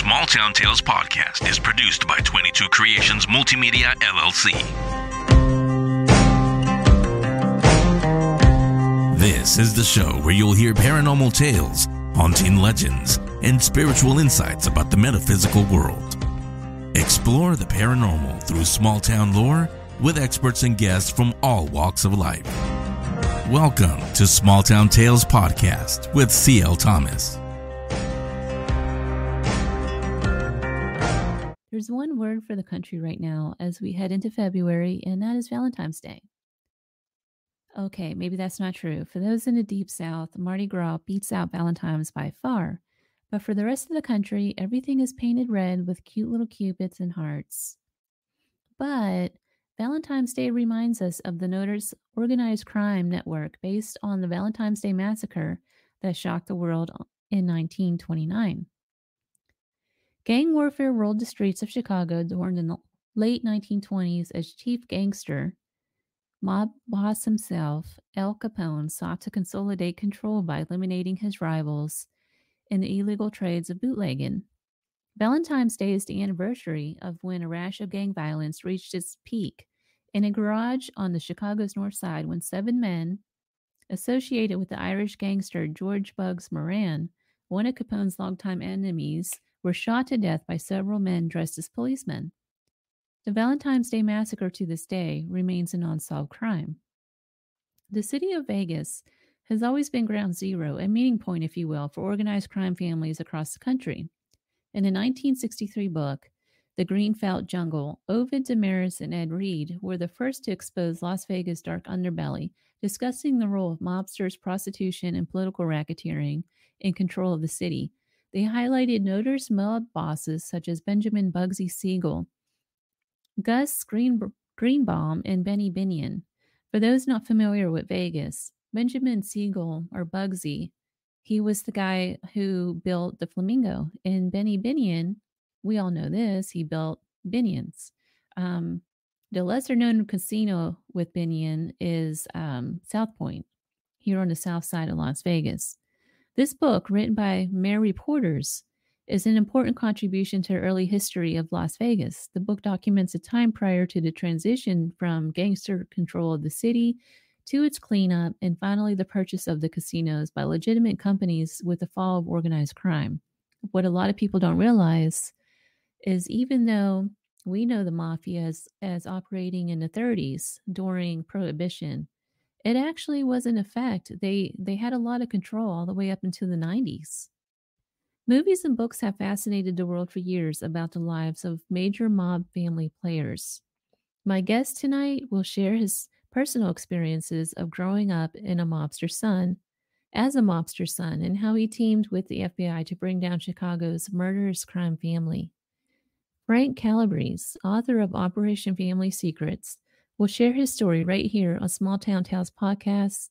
Small Town Tales podcast is produced by 22 Creations Multimedia LLC. This is the show where you'll hear paranormal tales, haunting legends, and spiritual insights about the metaphysical world. Explore the paranormal through small town lore with experts and guests from all walks of life. Welcome to Small Town Tales Podcast with CL Thomas. There's one word for the country right now as we head into February, and that is Valentine's Day. Okay, maybe that's not true. For those in the deep south, Mardi Gras beats out Valentine's by far. But for the rest of the country, everything is painted red with cute little cupids and hearts. But Valentine's Day reminds us of the notorious organized crime network based on the Valentine's Day massacre that shocked the world in 1929. Gang warfare ruled the streets of Chicago during the late 1920s as chief gangster, mob boss himself, Al Capone, sought to consolidate control by eliminating his rivals in the illegal trades of bootlegging. Valentine's Day is the anniversary of when a rash of gang violence reached its peak in a garage on the Chicago's north side when seven men associated with the Irish gangster George Bugs Moran, one of Capone's longtime enemies, were shot to death by several men dressed as policemen. The Valentine's Day massacre to this day remains an unsolved crime. The city of Vegas has always been ground zero, a meeting point, if you will, for organized crime families across the country. In a 1963 book, The Green Felt Jungle, Ovid Demaris and Ed Reid were the first to expose Las Vegas' dark underbelly, discussing the role of mobsters, prostitution, and political racketeering in control of the city, they highlighted notorious mob bosses such as Benjamin Bugsy Siegel, Gus Green, Greenbaum, and Benny Binion. For those not familiar with Vegas, Benjamin Siegel, or Bugsy, he was the guy who built the Flamingo. And Benny Binion, we all know this, he built Binion's. Um, the lesser known casino with Binion is um, South Point, here on the south side of Las Vegas. This book, written by Mary Porters, is an important contribution to the early history of Las Vegas. The book documents a time prior to the transition from gangster control of the city to its cleanup and finally the purchase of the casinos by legitimate companies with the fall of organized crime. What a lot of people don't realize is even though we know the mafia as, as operating in the 30s during prohibition it actually was in effect. They they had a lot of control all the way up into the 90s. Movies and books have fascinated the world for years about the lives of major mob family players. My guest tonight will share his personal experiences of growing up in a mobster son, as a mobster son, and how he teamed with the FBI to bring down Chicago's murderous crime family. Frank Calabrese, author of Operation Family Secrets, will share his story right here on Small Town Tales podcast.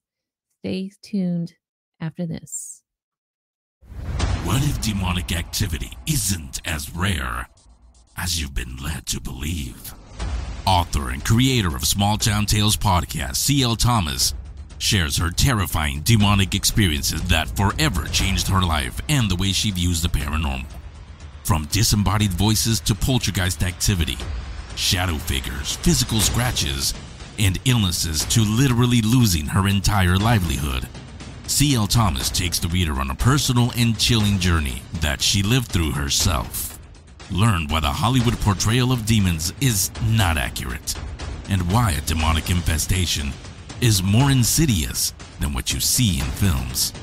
Stay tuned after this. What if demonic activity isn't as rare as you've been led to believe? Author and creator of Small Town Tales podcast, C.L. Thomas, shares her terrifying demonic experiences that forever changed her life and the way she views the paranormal. From disembodied voices to poltergeist activity, shadow figures, physical scratches, and illnesses to literally losing her entire livelihood. C.L. Thomas takes the reader on a personal and chilling journey that she lived through herself. Learn why the Hollywood portrayal of demons is not accurate, and why a demonic infestation is more insidious than what you see in films.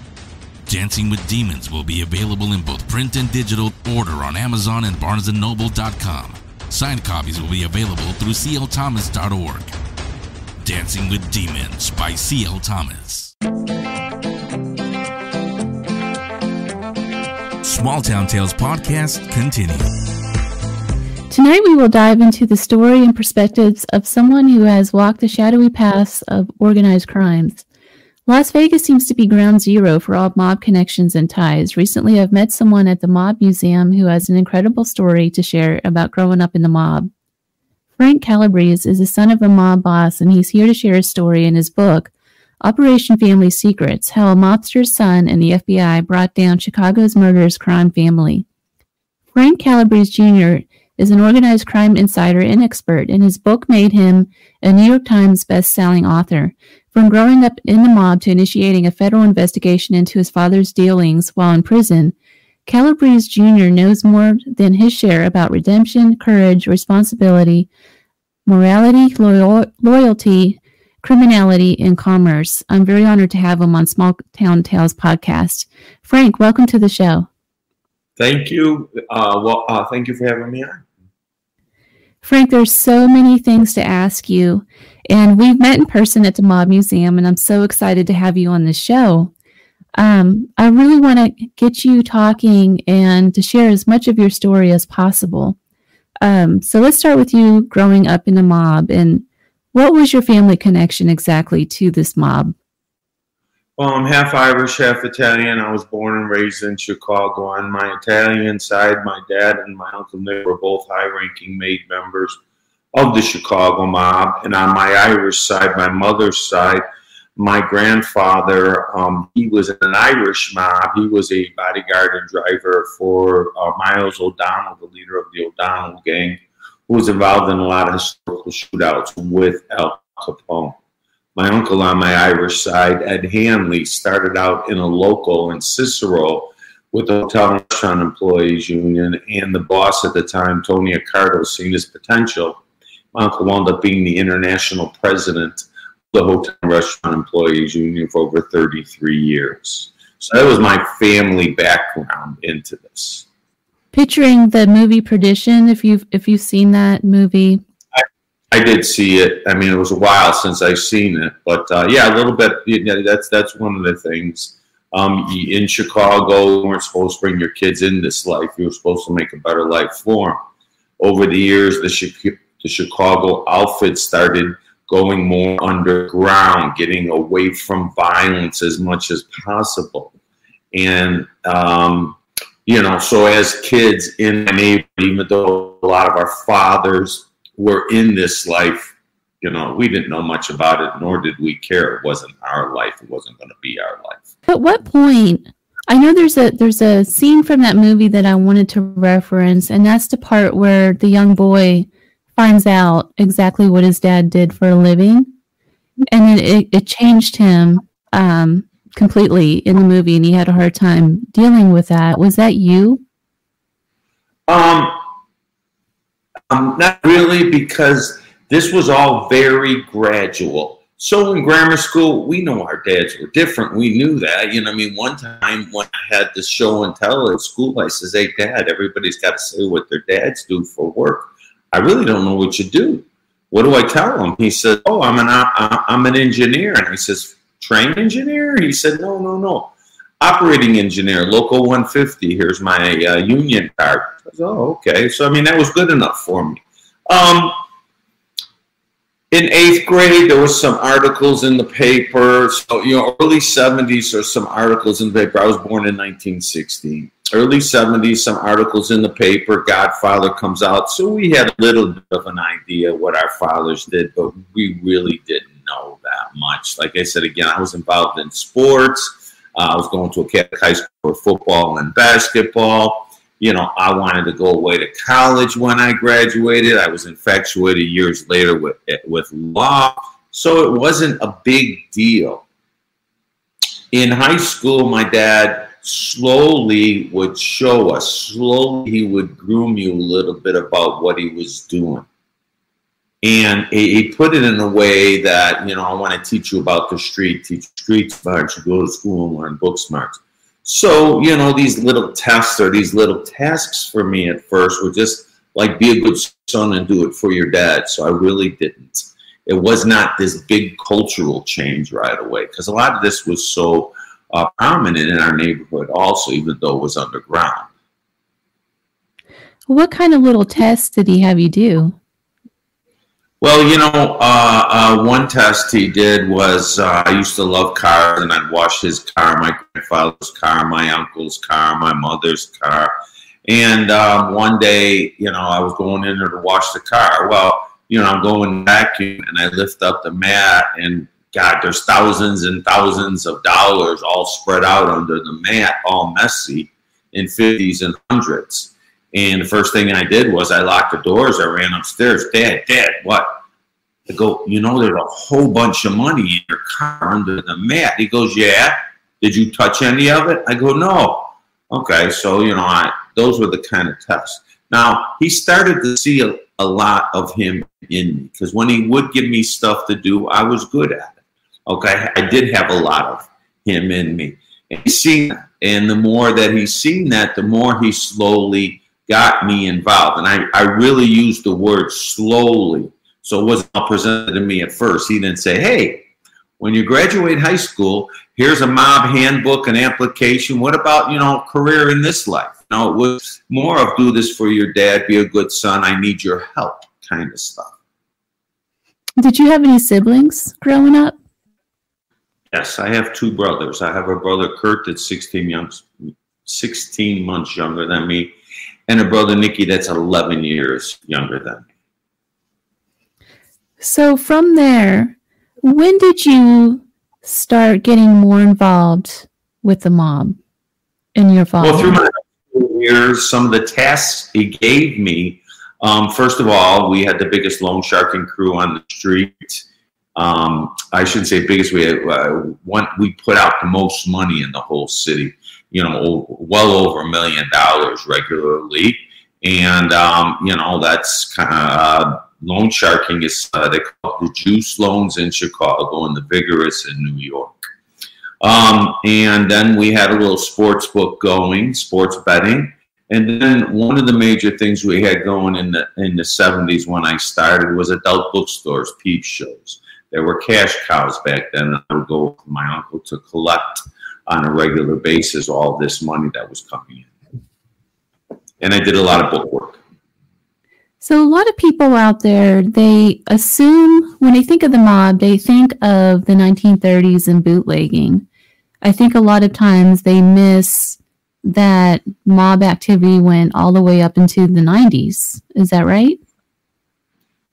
Dancing with Demons will be available in both print and digital. Order on Amazon and BarnesandNoble.com. Signed copies will be available through clthomas.org. Dancing with Demons by C.L. Thomas. Small Town Tales podcast continues. Tonight, we will dive into the story and perspectives of someone who has walked the shadowy paths of organized crimes. Las Vegas seems to be ground zero for all mob connections and ties. Recently, I've met someone at the Mob Museum who has an incredible story to share about growing up in the mob. Frank Calabrese is the son of a mob boss, and he's here to share his story in his book, Operation Family Secrets How a Mobster's Son and the FBI Brought Down Chicago's Murderous Crime Family. Frank Calabrese Jr. is an organized crime insider and expert, and his book made him a New York Times best-selling author. From growing up in the mob to initiating a federal investigation into his father's dealings while in prison, Calabrese Jr. knows more than his share about redemption, courage, responsibility, morality, loyal, loyalty, criminality, and commerce. I'm very honored to have him on Small Town Tales podcast. Frank, welcome to the show. Thank you. Uh, well, uh, thank you for having me on. Frank, there's so many things to ask you, and we've met in person at the Mob Museum, and I'm so excited to have you on the show. Um, I really want to get you talking and to share as much of your story as possible. Um, so let's start with you growing up in the mob and what was your family connection exactly to this mob? Well, I'm half Irish, half Italian. I was born and raised in Chicago. On my Italian side, my dad and my uncle Nick were both high ranking made members of the Chicago mob. And on my Irish side, my mother's side, my grandfather, um, he was an Irish mob. He was a bodyguard and driver for uh, Miles O'Donnell, the leader of the O'Donnell gang, who was involved in a lot of historical shootouts with Al Capone. My uncle on my Irish side, Ed Hanley, started out in a local in Cicero with the Hotel Restaurant Employees Union, and the boss at the time, Tony Accardo, seeing his potential. My uncle wound up being the international president of the Hotel and Restaurant Employees Union for over 33 years. So that was my family background into this. Picturing the movie Perdition, if you've if you've seen that movie. I, did see it. I mean, it was a while since I've seen it, but uh, yeah, a little bit. You know, that's that's one of the things. Um, in Chicago, you weren't supposed to bring your kids in this life. You were supposed to make a better life for them. Over the years, the, the Chicago outfit started going more underground, getting away from violence as much as possible. And, um, you know, so as kids in the neighborhood, even though a lot of our fathers were in this life, you know, we didn't know much about it, nor did we care. It wasn't our life. It wasn't going to be our life. At what point? I know there's a there's a scene from that movie that I wanted to reference, and that's the part where the young boy finds out exactly what his dad did for a living, and it, it, it changed him um, completely in the movie, and he had a hard time dealing with that. Was that you? Um, um not really, because this was all very gradual. So in grammar school, we know our dads were different. We knew that. You know, I mean, one time when I had this show and tell at school, I says, "Hey, Dad, everybody's got to say what their dads do for work." I really don't know what you do. What do I tell him? He says, Oh, I'm an, I'm an engineer. And he says, Train engineer? He said, No, no, no. Operating engineer, local 150. Here's my uh, union card. Oh, okay. So, I mean, that was good enough for me. Um, in eighth grade, there was some articles in the paper. So, you know, early 70s, there's some articles in the paper. I was born in 1960 early 70s, some articles in the paper, Godfather comes out. So we had a little bit of an idea what our fathers did, but we really didn't know that much. Like I said, again, I was involved in sports. Uh, I was going to a Catholic high school for football and basketball. You know, I wanted to go away to college when I graduated. I was infatuated years later with, with law. So it wasn't a big deal. In high school, my dad slowly would show us, slowly he would groom you a little bit about what he was doing. And he put it in a way that, you know, I want to teach you about the street, teach street smarts, you go to school and learn book smarts. So, you know, these little tests or these little tasks for me at first were just like be a good son and do it for your dad. So I really didn't. It was not this big cultural change right away because a lot of this was so uh, prominent in our neighborhood also, even though it was underground. What kind of little tests did he have you do? Well, you know, uh, uh, one test he did was uh, I used to love cars, and I'd wash his car, my grandfather's car, my uncle's car, my mother's car. And um, one day, you know, I was going in there to wash the car. Well, you know, I'm going vacuum, and I lift up the mat, and God, there's thousands and thousands of dollars all spread out under the mat, all messy in 50s and hundreds. And the first thing I did was I locked the doors. I ran upstairs. Dad, Dad, what? I go, you know, there's a whole bunch of money in your car under the mat. He goes, yeah. Did you touch any of it? I go, no. Okay, so you know, I, those were the kind of tests. Now he started to see a, a lot of him in me because when he would give me stuff to do, I was good at it. Okay, I did have a lot of him in me. And he's seen. And the more that he's seen that, the more he slowly got me involved. And I, I really used the word slowly. So it wasn't all presented to me at first. He didn't say, hey, when you graduate high school, here's a mob handbook, an application. What about, you know, career in this life? No, it was more of do this for your dad, be a good son, I need your help kind of stuff. Did you have any siblings growing up? Yes, I have two brothers. I have a brother Kurt that's 16 months, 16 months younger than me, and a brother Nicky that's 11 years younger than me. So from there, when did you start getting more involved with the mob and your father? Well, through my years, some of the tasks he gave me. Um, first of all, we had the biggest loan sharking crew on the street. Um, I shouldn't say biggest. We had, uh, one, we put out the most money in the whole city. You know, well over a million dollars regularly, and um, you know that's kind of uh, loan sharking is uh, they call juice loans in Chicago and the vigorish in New York. Um, and then we had a little sports book going, sports betting. And then one of the major things we had going in the in the 70s when I started was adult bookstores, peep shows. There were cash cows back then. I would go with my uncle to collect on a regular basis all this money that was coming in. And I did a lot of book work. So a lot of people out there, they assume when they think of the mob, they think of the 1930s and bootlegging. I think a lot of times they miss that mob activity went all the way up into the 90s. Is that right?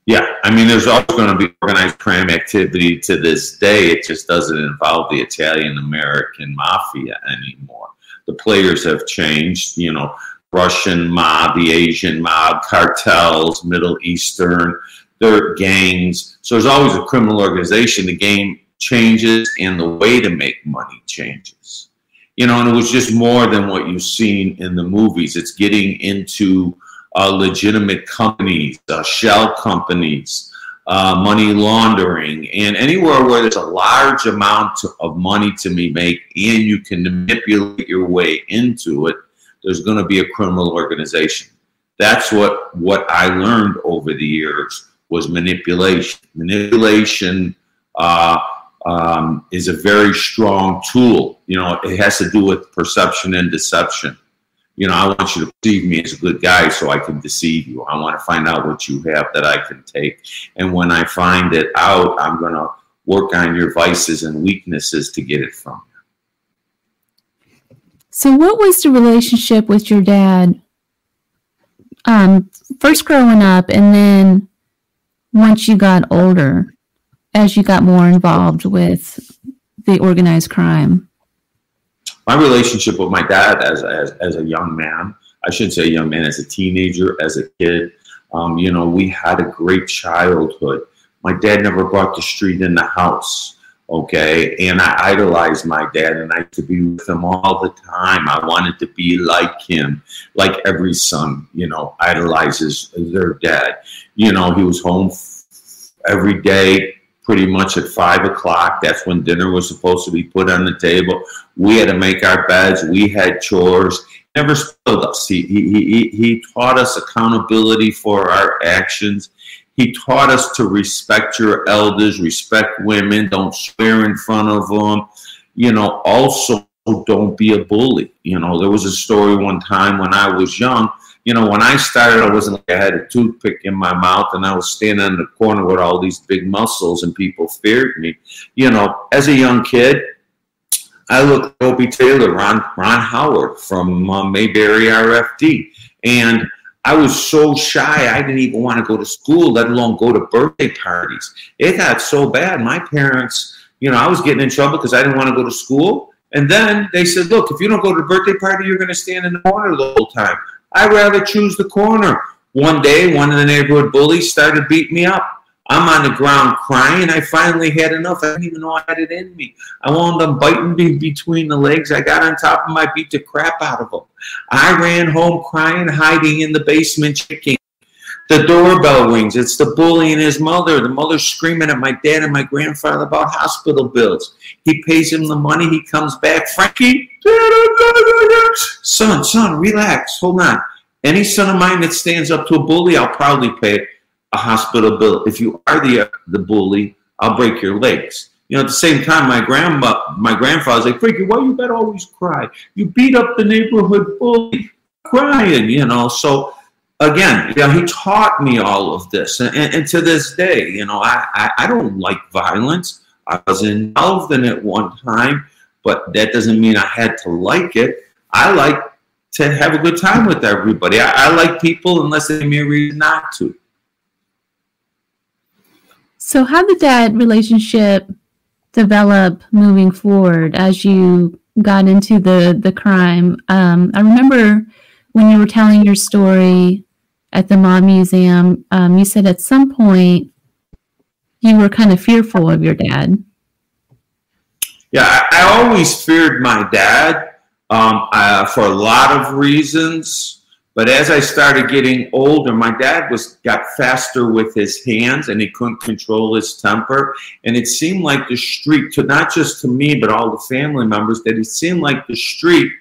Yeah, I mean, there's always going to be organized crime activity to this day. It just doesn't involve the Italian American mafia anymore. The players have changed. You know, Russian mob, the Asian mob, cartels, Middle Eastern, their gangs. So there's always a criminal organization. The game changes and the way to make money changes. You know, and it was just more than what you've seen in the movies. It's getting into uh, legitimate companies, uh, shell companies, uh, money laundering, and anywhere where there's a large amount of money to be made and you can manipulate your way into it there's going to be a criminal organization. That's what what I learned over the years was manipulation. Manipulation uh, um, is a very strong tool. You know, it has to do with perception and deception. You know, I want you to perceive me as a good guy so I can deceive you. I want to find out what you have that I can take. And when I find it out, I'm going to work on your vices and weaknesses to get it from you. So, what was the relationship with your dad? Um, first growing up, and then once you got older, as you got more involved with the organized crime. My relationship with my dad as, as, as a young man, I shouldn't say young man, as a teenager, as a kid, um, you know, we had a great childhood. My dad never brought the street in the house okay? And i idolized my dad and i used to be with him all the time. I wanted to be like him like every son you know idolizes their dad. You know he was home every day pretty much at five o'clock. That's when dinner was supposed to be put on the table. We had to make our beds. We had chores. Never spoiled us he, he, he, he taught us accountability for our actions he taught us to respect your elders, respect women, don't swear in front of them. You know, also don't be a bully. You know, there was a story one time when I was young. You know, when I started, I wasn't like I had a toothpick in my mouth and I was standing in the corner with all these big muscles and people feared me. You know, as a young kid, I looked at Opie Taylor, Ron, Ron Howard from uh, Mayberry RFD. And I was so shy, I didn't even want to go to school, let alone go to birthday parties. It got so bad. My parents, you know, I was getting in trouble because I didn't want to go to school. And then they said, look, if you don't go to the birthday party, you're going to stand in the corner the whole time. I'd rather choose the corner. One day, one of the neighborhood bullies started beating me up. I'm on the ground crying. I finally had enough. I didn't even know I had it in me. I wound up biting me between the legs. I got on top of my beat the crap out of him. I ran home crying, hiding in the basement, chicken. The doorbell rings. It's the bully and his mother. The mother's screaming at my dad and my grandfather about hospital bills. He pays him the money. He comes back. Frankie, son, son, relax. Hold on. Any son of mine that stands up to a bully, I'll probably pay a hospital bill. If you are the the bully, I'll break your legs. You know, at the same time, my grandma, my grandfather's like, Frankie, why you gotta always cry? You beat up the neighborhood bully, crying. You know, so again, you know, he taught me all of this, and, and, and to this day, you know, I, I, I don't like violence. I was involved in it one time, but that doesn't mean I had to like it. I like to have a good time with everybody. I, I like people unless they may reason not to. So, how did that relationship develop moving forward as you got into the the crime? Um, I remember when you were telling your story at the Mob Museum, um, you said at some point you were kind of fearful of your dad. Yeah, I, I always feared my dad um, uh, for a lot of reasons. But as I started getting older, my dad was got faster with his hands and he couldn't control his temper. And it seemed like the street, to not just to me, but all the family members, that it seemed like the street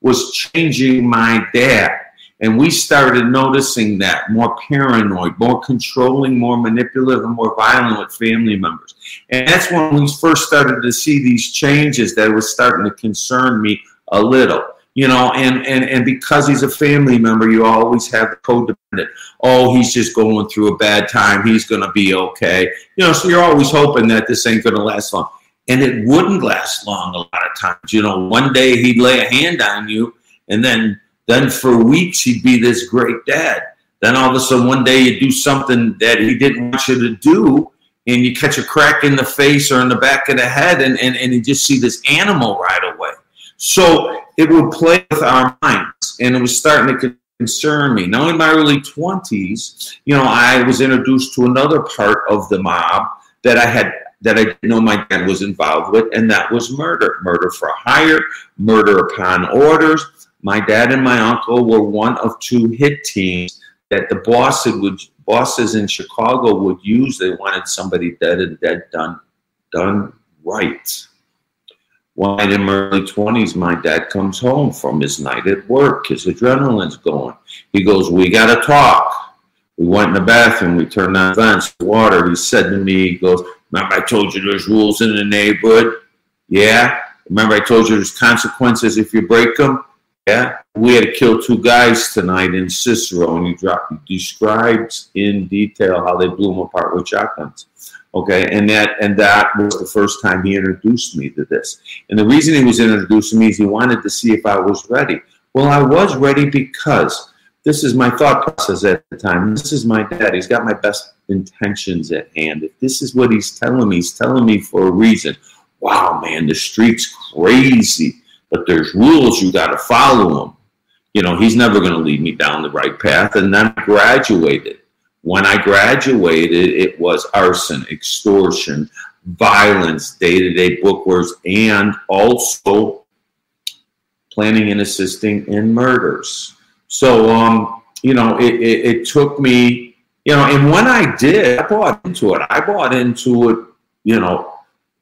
was changing my dad. And we started noticing that more paranoid, more controlling, more manipulative, and more violent with family members. And that's when we first started to see these changes that was starting to concern me a little you know, and, and, and because he's a family member, you always have the codependent. Oh, he's just going through a bad time. He's going to be okay. You know, so you're always hoping that this ain't going to last long. And it wouldn't last long a lot of times. You know, one day he'd lay a hand on you, and then then for weeks he'd be this great dad. Then all of a sudden one day you do something that he didn't want you to do, and you catch a crack in the face or in the back of the head, and, and, and you just see this animal right away. So it would play with our minds, and it was starting to concern me. Now, in my early 20s, you know, I was introduced to another part of the mob that I had that I didn't know my dad was involved with, and that was murder. Murder for hire, murder upon orders. My dad and my uncle were one of two hit teams that the bosses would bosses in Chicago would use. They wanted somebody dead and dead done done right. Night in my early 20s, my dad comes home from his night at work. His adrenaline's going. He goes, We got to talk. We went in the bathroom. We turned on the vents, water. He said to me, He goes, Remember, I told you there's rules in the neighborhood? Yeah. Remember, I told you there's consequences if you break them? Yeah. We had to kill two guys tonight in Cicero, and he, dropped, he describes in detail how they blew them apart with shotguns. Okay, and that and that was the first time he introduced me to this. And the reason he was introducing me is he wanted to see if I was ready. Well, I was ready because this is my thought process at the time. This is my dad. He's got my best intentions at hand. If this is what he's telling me, he's telling me for a reason. Wow, man, the street's crazy, but there's rules you got to follow them. You know, he's never going to lead me down the right path. And then I graduated when I graduated, it was arson, extortion, violence, day to day bookworks, and also planning and assisting in murders. So, um, you know, it, it, it took me, you know, and when I did, I bought into it. I bought into it, you know,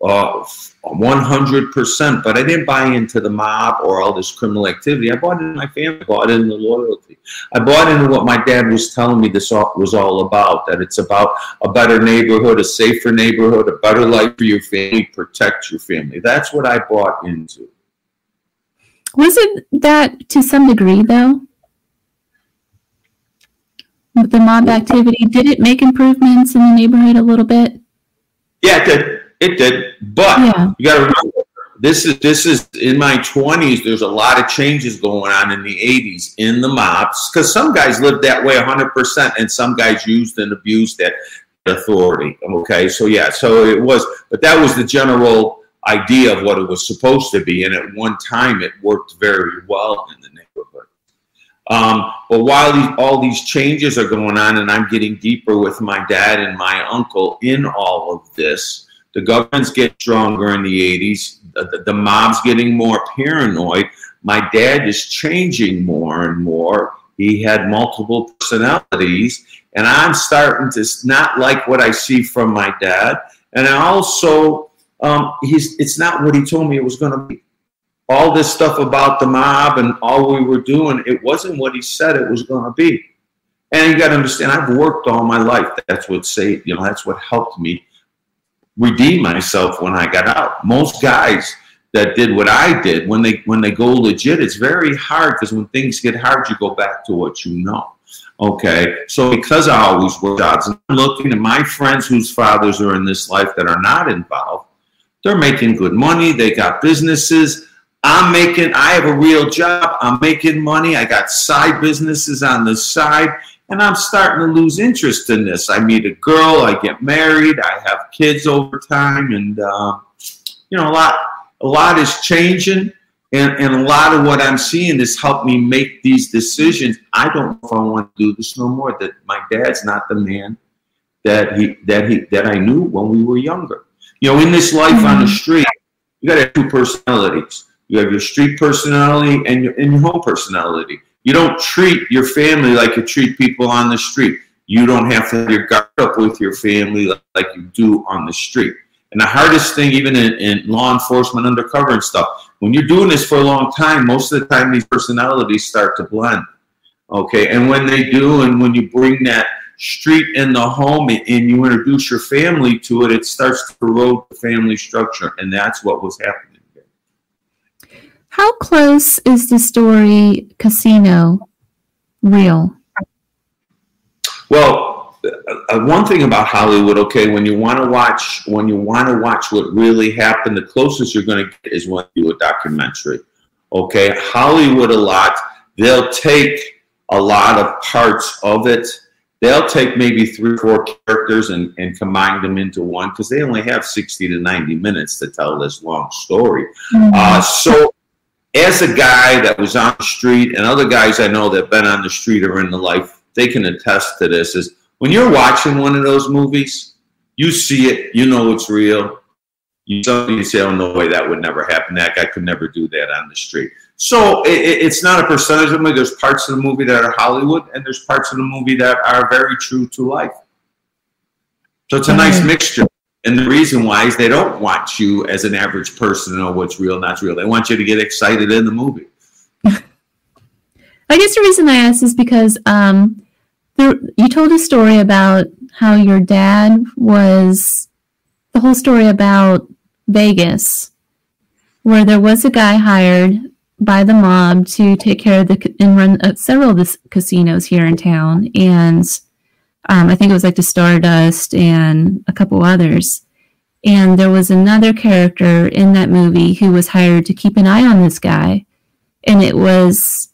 uh, 100%, but I didn't buy into the mob or all this criminal activity. I bought in my family, I bought the loyalty. I bought into what my dad was telling me this was all about, that it's about a better neighborhood, a safer neighborhood, a better life for your family, protect your family. That's what I bought into. Was it that to some degree, though? With the mob activity, did it make improvements in the neighborhood a little bit? Yeah, it did it did, but yeah. you got to remember this is this is in my 20s. There's a lot of changes going on in the 80s in the mobs because some guys lived that way 100 percent, and some guys used and abused that authority. Okay, so yeah, so it was, but that was the general idea of what it was supposed to be, and at one time it worked very well in the neighborhood. Um, but while these, all these changes are going on, and I'm getting deeper with my dad and my uncle in all of this, the government's getting stronger in the 80s. The, the, the mob's getting more paranoid. My dad is changing more and more. He had multiple personalities, and I'm starting to not like what I see from my dad. And I also, um, he's it's not what he told me it was going to be all this stuff about the mob and all we were doing, it wasn't what he said it was going to be. And you got to understand, I've worked all my life. That's what saved, you know, that's what helped me redeem myself when I got out. Most guys that did what I did, when they when they go legit, it's very hard because when things get hard, you go back to what you know. Okay, so because I always work jobs, and I'm looking at my friends whose fathers are in this life that are not involved, they're making good money, they got businesses I'm making, I have a real job. I'm making money. I got side businesses on the side, and I'm starting to lose interest in this. I meet a girl, I get married, I have kids over time, and uh, you know, a lot, a lot is changing, and, and a lot of what I'm seeing has helped me make these decisions. I don't know if I want to do this no more. That my dad's not the man that he that he that I knew when we were younger. You know, in this life on the mm-hmm. street, you got to have two personalities you have your street personality and your, and your home personality. You don't treat your family like you treat people on the street. You don't have to have your guard up with your family like, you do on the street. And the hardest thing, even in, in law enforcement, undercover and stuff, when you're doing this for a long time, most of the time these personalities start to blend. Okay, and when they do, and when you bring that street in the home and you introduce your family to it, it starts to erode the family structure, and that's what was happening. How close is the story Casino real? Well, uh, one thing about Hollywood, okay, when you want to watch when you want to watch what really happened, the closest you're going to get is when you do a documentary. Okay, Hollywood a lot. They'll take a lot of parts of it. They'll take maybe three or four characters and, and combine them into one because they only have 60 to 90 minutes to tell this long story. Mm-hmm. Uh, so as a guy that was on the street and other guys I know that have been on the street or in the life, they can attest to this is when you're watching one of those movies, you see it, you know it's real. You suddenly say, oh, no way, that would never happen. That guy could never do that on the street. So it, it's not a percentage of the movie. There's parts of the movie that are Hollywood, and there's parts of the movie that are very true to life. So it's a nice mm-hmm. mixture. And the reason why is they don't want you as an average person to know what's real, not real. They want you to get excited in the movie. I guess the reason I asked is because um, there, you told a story about how your dad was the whole story about Vegas, where there was a guy hired by the mob to take care of the and run uh, several of the casinos here in town, and um, I think it was like the Stardust and a couple others. And there was another character in that movie who was hired to keep an eye on this guy. And it was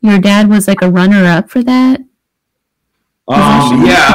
your dad was like a runner up for that. Um, yeah,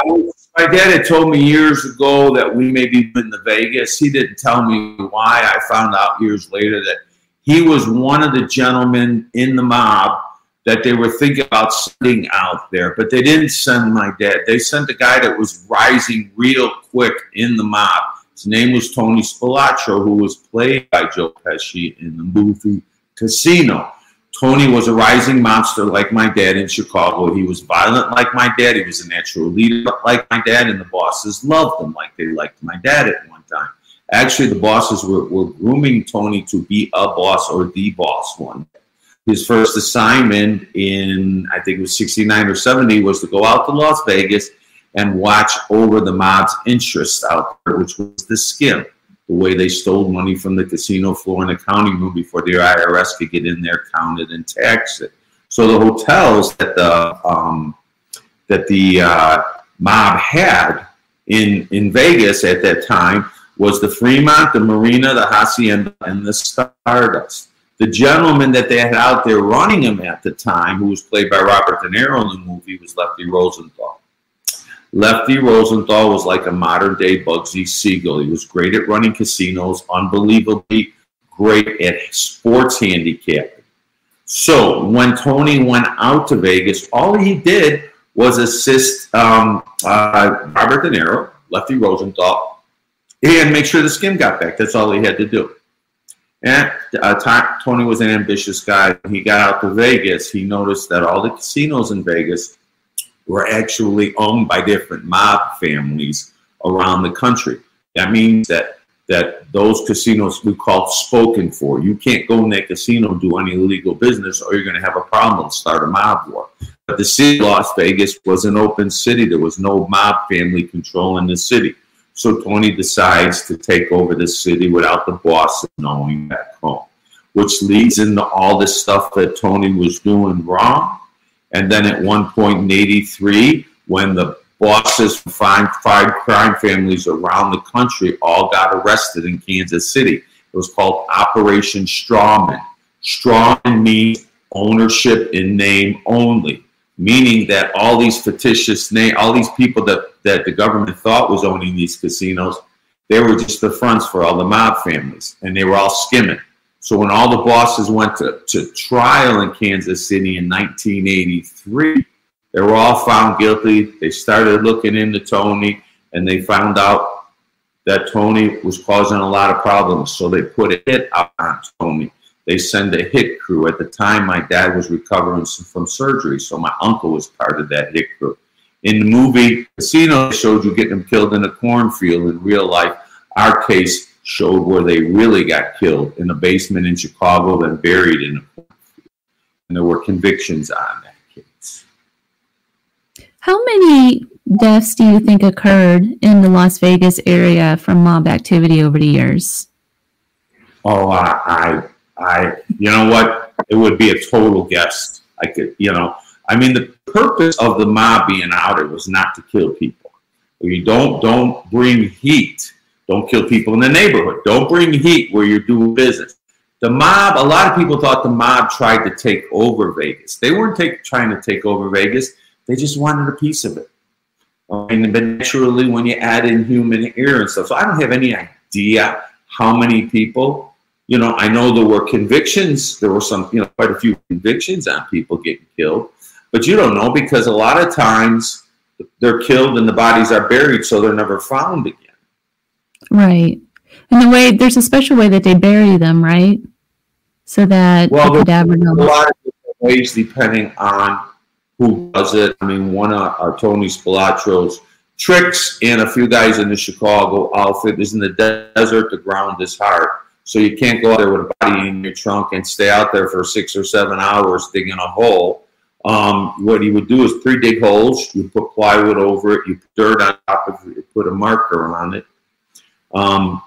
my dad had told me years ago that we may be in the Vegas. He didn't tell me why. I found out years later that he was one of the gentlemen in the mob that they were thinking about sending out there, but they didn't send my dad. They sent a guy that was rising real quick in the mob. His name was Tony Spilotro, who was played by Joe Pesci in the movie Casino. Tony was a rising monster like my dad in Chicago. He was violent like my dad. He was a natural leader like my dad, and the bosses loved him like they liked my dad at one time. Actually, the bosses were, were grooming Tony to be a boss or the boss one day his first assignment in I think it was 69 or 70 was to go out to Las Vegas and watch over the mob's interests out there, which was the skim, the way they stole money from the casino floor and the counting room before the IRS could get in there, count it, and tax it. So the hotels that the um, that the uh, mob had in in Vegas at that time was the Fremont, the Marina, the Hacienda, and the Stardust the gentleman that they had out there running him at the time, who was played by Robert De Niro in the movie, was Lefty Rosenthal. Lefty Rosenthal was like a modern day Bugsy Siegel. He was great at running casinos, unbelievably great at sports handicapping. So when Tony went out to Vegas, all he did was assist um, uh, Robert De Niro, Lefty Rosenthal, and make sure the skim got back. That's all he had to do. And uh, Tony was an ambitious guy. He got out to Vegas, he noticed that all the casinos in Vegas were actually owned by different mob families around the country. That means that that those casinos we call spoken for. You can't go in that casino do any illegal business, or you're going to have a problem, start a mob war. But the city of Las Vegas was an open city. There was no mob family control in the city. So Tony decides to take over the city without the boss knowing back home, which leads into all the stuff that Tony was doing wrong. And then at one point in 83, when the bosses from five, five crime families around the country all got arrested in Kansas City. It was called Operation Strawman. Strawman means ownership in name only, meaning that all these fictitious name, all these people that, that the government thought was owning these casinos, they were just the fronts for all the mob families, and they were all skimming. So when all the bosses went to, to trial in Kansas City in 1983, they were all found guilty. They started looking into Tony and they found out that Tony was causing a lot of problems. So they put a hit out on Tony. They send a hit crew. At the time, my dad was recovering from surgery, so my uncle was part of that hit crew. In the movie Casino, showed you getting them killed in a cornfield. In real life, our case showed where they really got killed in a basement in Chicago, then buried in a cornfield. And there were convictions on that. Case. How many deaths do you think occurred in the Las Vegas area from mob activity over the years? Oh, I, I, I, you know what? It would be a total guess. I could, you know, I mean, the purpose of the mob being out it was not to kill people. You don't, don't bring heat. Don't kill people in the neighborhood. Don't bring heat where you're doing business. The mob, a lot of people thought the mob tried to take over Vegas. They weren't take, trying to take over Vegas. They just wanted a piece of it. And but naturally, when you add in human error and stuff, so I don't have any idea how many people. You know, I know there were convictions. There were some, you know, quite a few convictions on people getting killed, but you don't know because a lot of times they're killed and the bodies are buried, so they're never found again. Right. And the way there's a special way that they bury them, right? So that well, the cadaver knows. A lot of different ways depending on who does it. I mean, one of our Tony Spilotro's tricks and a few guys in the Chicago outfit is in the desert. The ground is hard. So you can't go out there with a body in your trunk and stay out there for six or seven hours digging a hole. Um, what he would do is pre-dig holes. You put plywood over it. You put dirt on top of it. You put a marker on it. Um,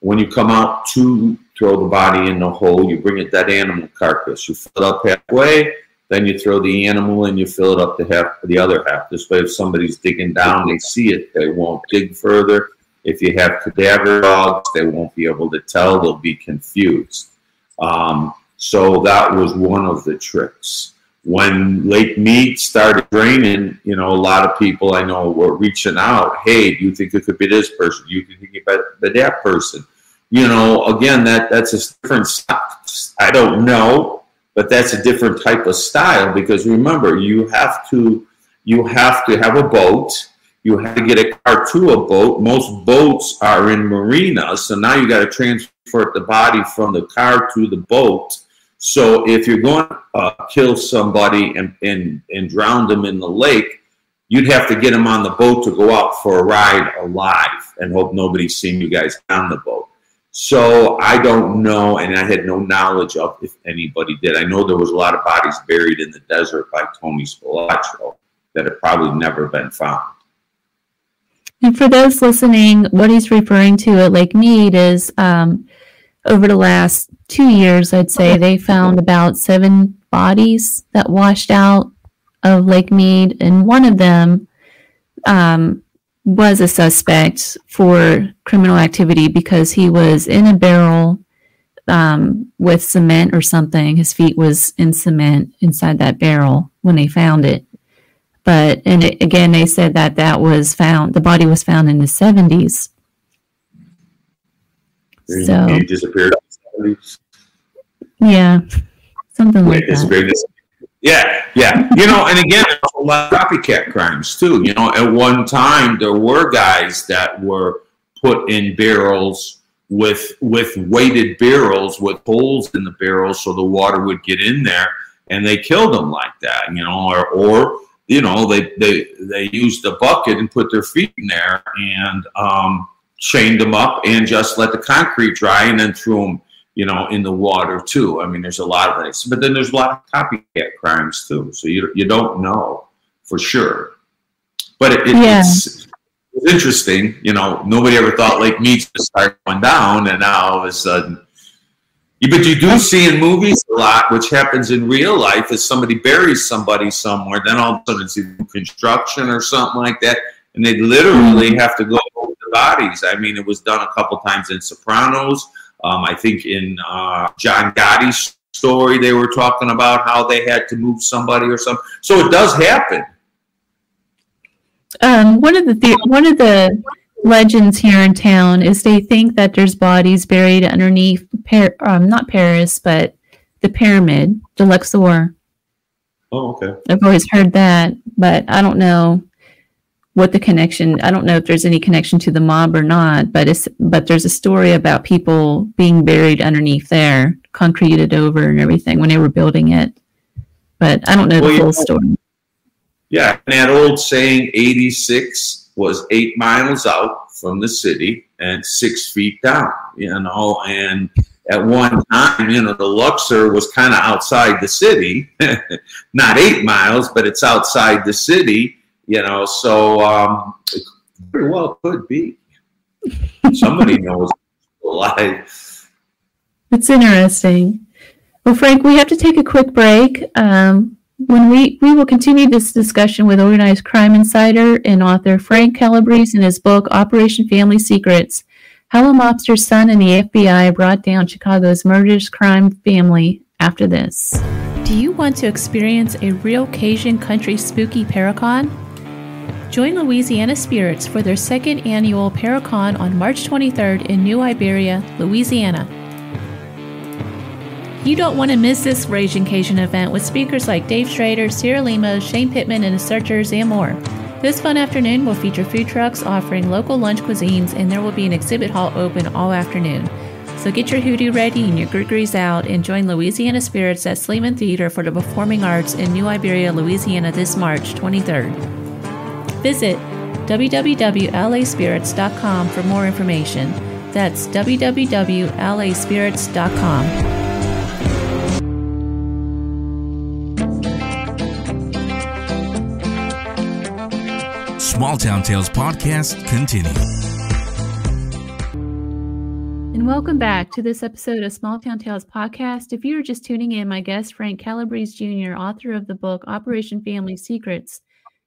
when you come out to throw the body in the hole, you bring a dead animal carcass. You fill it up halfway then you throw the animal in, you fill it up to half the other half. This way, if somebody's digging down, they see it, they won't dig further. If you have cadaver dogs, they won't be able to tell, they'll be confused. Um, so that was one of the tricks. When Lake Mead started draining, you know, a lot of people I know were reaching out. Hey, do you think it could be this person? Do you think it could be that person? You know, again, that that's a different. I don't know but that's a different type of style because remember you have to you have to have a boat you have to get a car to a boat most boats are in marinas so now you got to transfer the body from the car to the boat so if you're going to uh, kill somebody and, and, and drown them in the lake you'd have to get them on the boat to go out for a ride alive and hope nobody's seen you guys on the boat so I don't know, and I had no knowledge of if anybody did. I know there was a lot of bodies buried in the desert by Tony Spilotro that have probably never been found. And for those listening, what he's referring to at Lake Mead is um, over the last two years, I'd say they found about seven bodies that washed out of Lake Mead, and one of them um, was a suspect for criminal activity because he was in a barrel um, with cement or something. His feet was in cement inside that barrel when they found it. But and it, again, they said that that was found. The body was found in the seventies. So he disappeared. Yeah. Something like that. Yeah, yeah. You know, and again, a lot of copycat crimes too. You know, at one time there were guys that were put in barrels with with weighted barrels with holes in the barrels so the water would get in there, and they killed them like that. You know, or or you know they they they used a bucket and put their feet in there and um, chained them up and just let the concrete dry and then threw them you know, in the water too. I mean, there's a lot of things, but then there's a lot of copycat crimes too. So you you don't know for sure. But it, it, yeah. it's, it's interesting. You know, nobody ever thought Lake Mead's to start going down, and now all of a sudden. But you do see in movies a lot, which happens in real life, is somebody buries somebody somewhere, then all of a sudden it's in construction or something like that, and they literally have to go over the bodies. I mean, it was done a couple times in Sopranos. Um, I think in uh, John Gotti's story, they were talking about how they had to move somebody or something. So it does happen. Um, one of the, the one of the legends here in town is they think that there's bodies buried underneath, Par- um, not Paris, but the pyramid, the Luxor. Oh, okay. I've always heard that, but I don't know what the connection i don't know if there's any connection to the mob or not but it's but there's a story about people being buried underneath there concreted over and everything when they were building it but i don't know well, the full know, story yeah and that old saying 86 was eight miles out from the city and six feet down you know and at one time, you know, the Luxor was kind of outside the city, not eight miles, but it's outside the city you know, so um, it very well could be. Somebody knows life. It's interesting. Well, Frank, we have to take a quick break. Um, when we we will continue this discussion with organized crime insider and author Frank Calabrese in his book Operation Family Secrets: How a Mobster's Son and the FBI Brought Down Chicago's Murderous Crime Family. After this, do you want to experience a real Cajun country spooky Paracon? Join Louisiana Spirits for their second annual Paracon on March 23rd in New Iberia, Louisiana. You don't want to miss this Raging Cajun event with speakers like Dave Schrader, Sierra Lima, Shane Pittman, and the Searchers, and more. This fun afternoon will feature food trucks offering local lunch cuisines, and there will be an exhibit hall open all afternoon. So get your hoodoo ready and your griggeries out and join Louisiana Spirits at Sliman Theater for the Performing Arts in New Iberia, Louisiana this March 23rd. Visit www.laspirits.com for more information. That's www.laspirits.com. Small Town Tales podcast continues. And welcome back to this episode of Small Town Tales podcast. If you are just tuning in, my guest, Frank Calabrese Jr., author of the book Operation Family Secrets,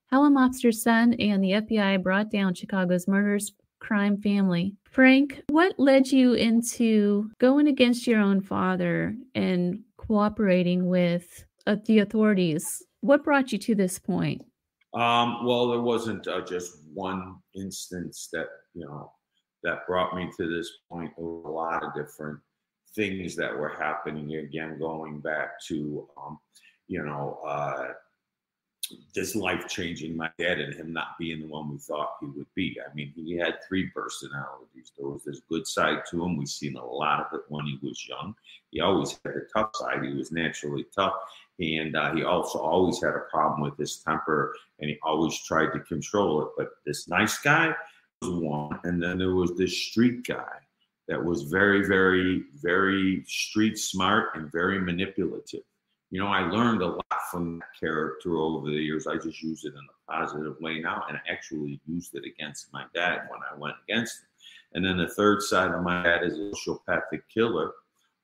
how a Mobster's Son and the FBI brought down Chicago's murderous crime family. Frank, what led you into going against your own father and cooperating with the authorities? What brought you to this point? Um, well, there wasn't uh, just one instance that you know that brought me to this point. There were a lot of different things that were happening. Again, going back to um, you know uh, this life changing my dad and him not being the one we thought he would be. I mean, he had three personalities. There was this good side to him. We've seen a lot of it when he was young. He always had the tough side. He was naturally tough. And uh, he also always had a problem with his temper and he always tried to control it. But this nice guy was one. And then there was this street guy that was very, very, very street smart and very manipulative you know, I learned a lot from that character over the years. I just use it in a positive way now and I actually used it against my dad when I went against him. And then the third side of my dad is a sociopathic killer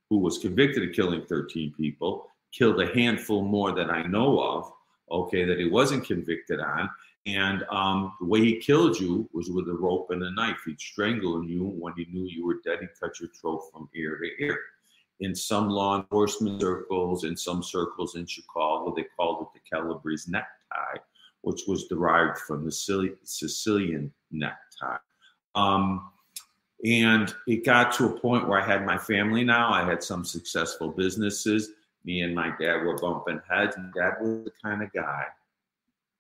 who was convicted of killing 13 people, killed a handful more that I know of, okay, that he wasn't convicted on. And um, the way he killed you was with a rope and a knife. He'd strangle you when he knew you were dead. He'd cut your throat from ear to ear in some law enforcement circles, in some circles in Chicago, they called it the Calabrese necktie, which was derived from the Sicilian necktie. Um, and it got to a point where I had my family now. I had some successful businesses. Me and my dad were bumping heads. And dad was the kind of guy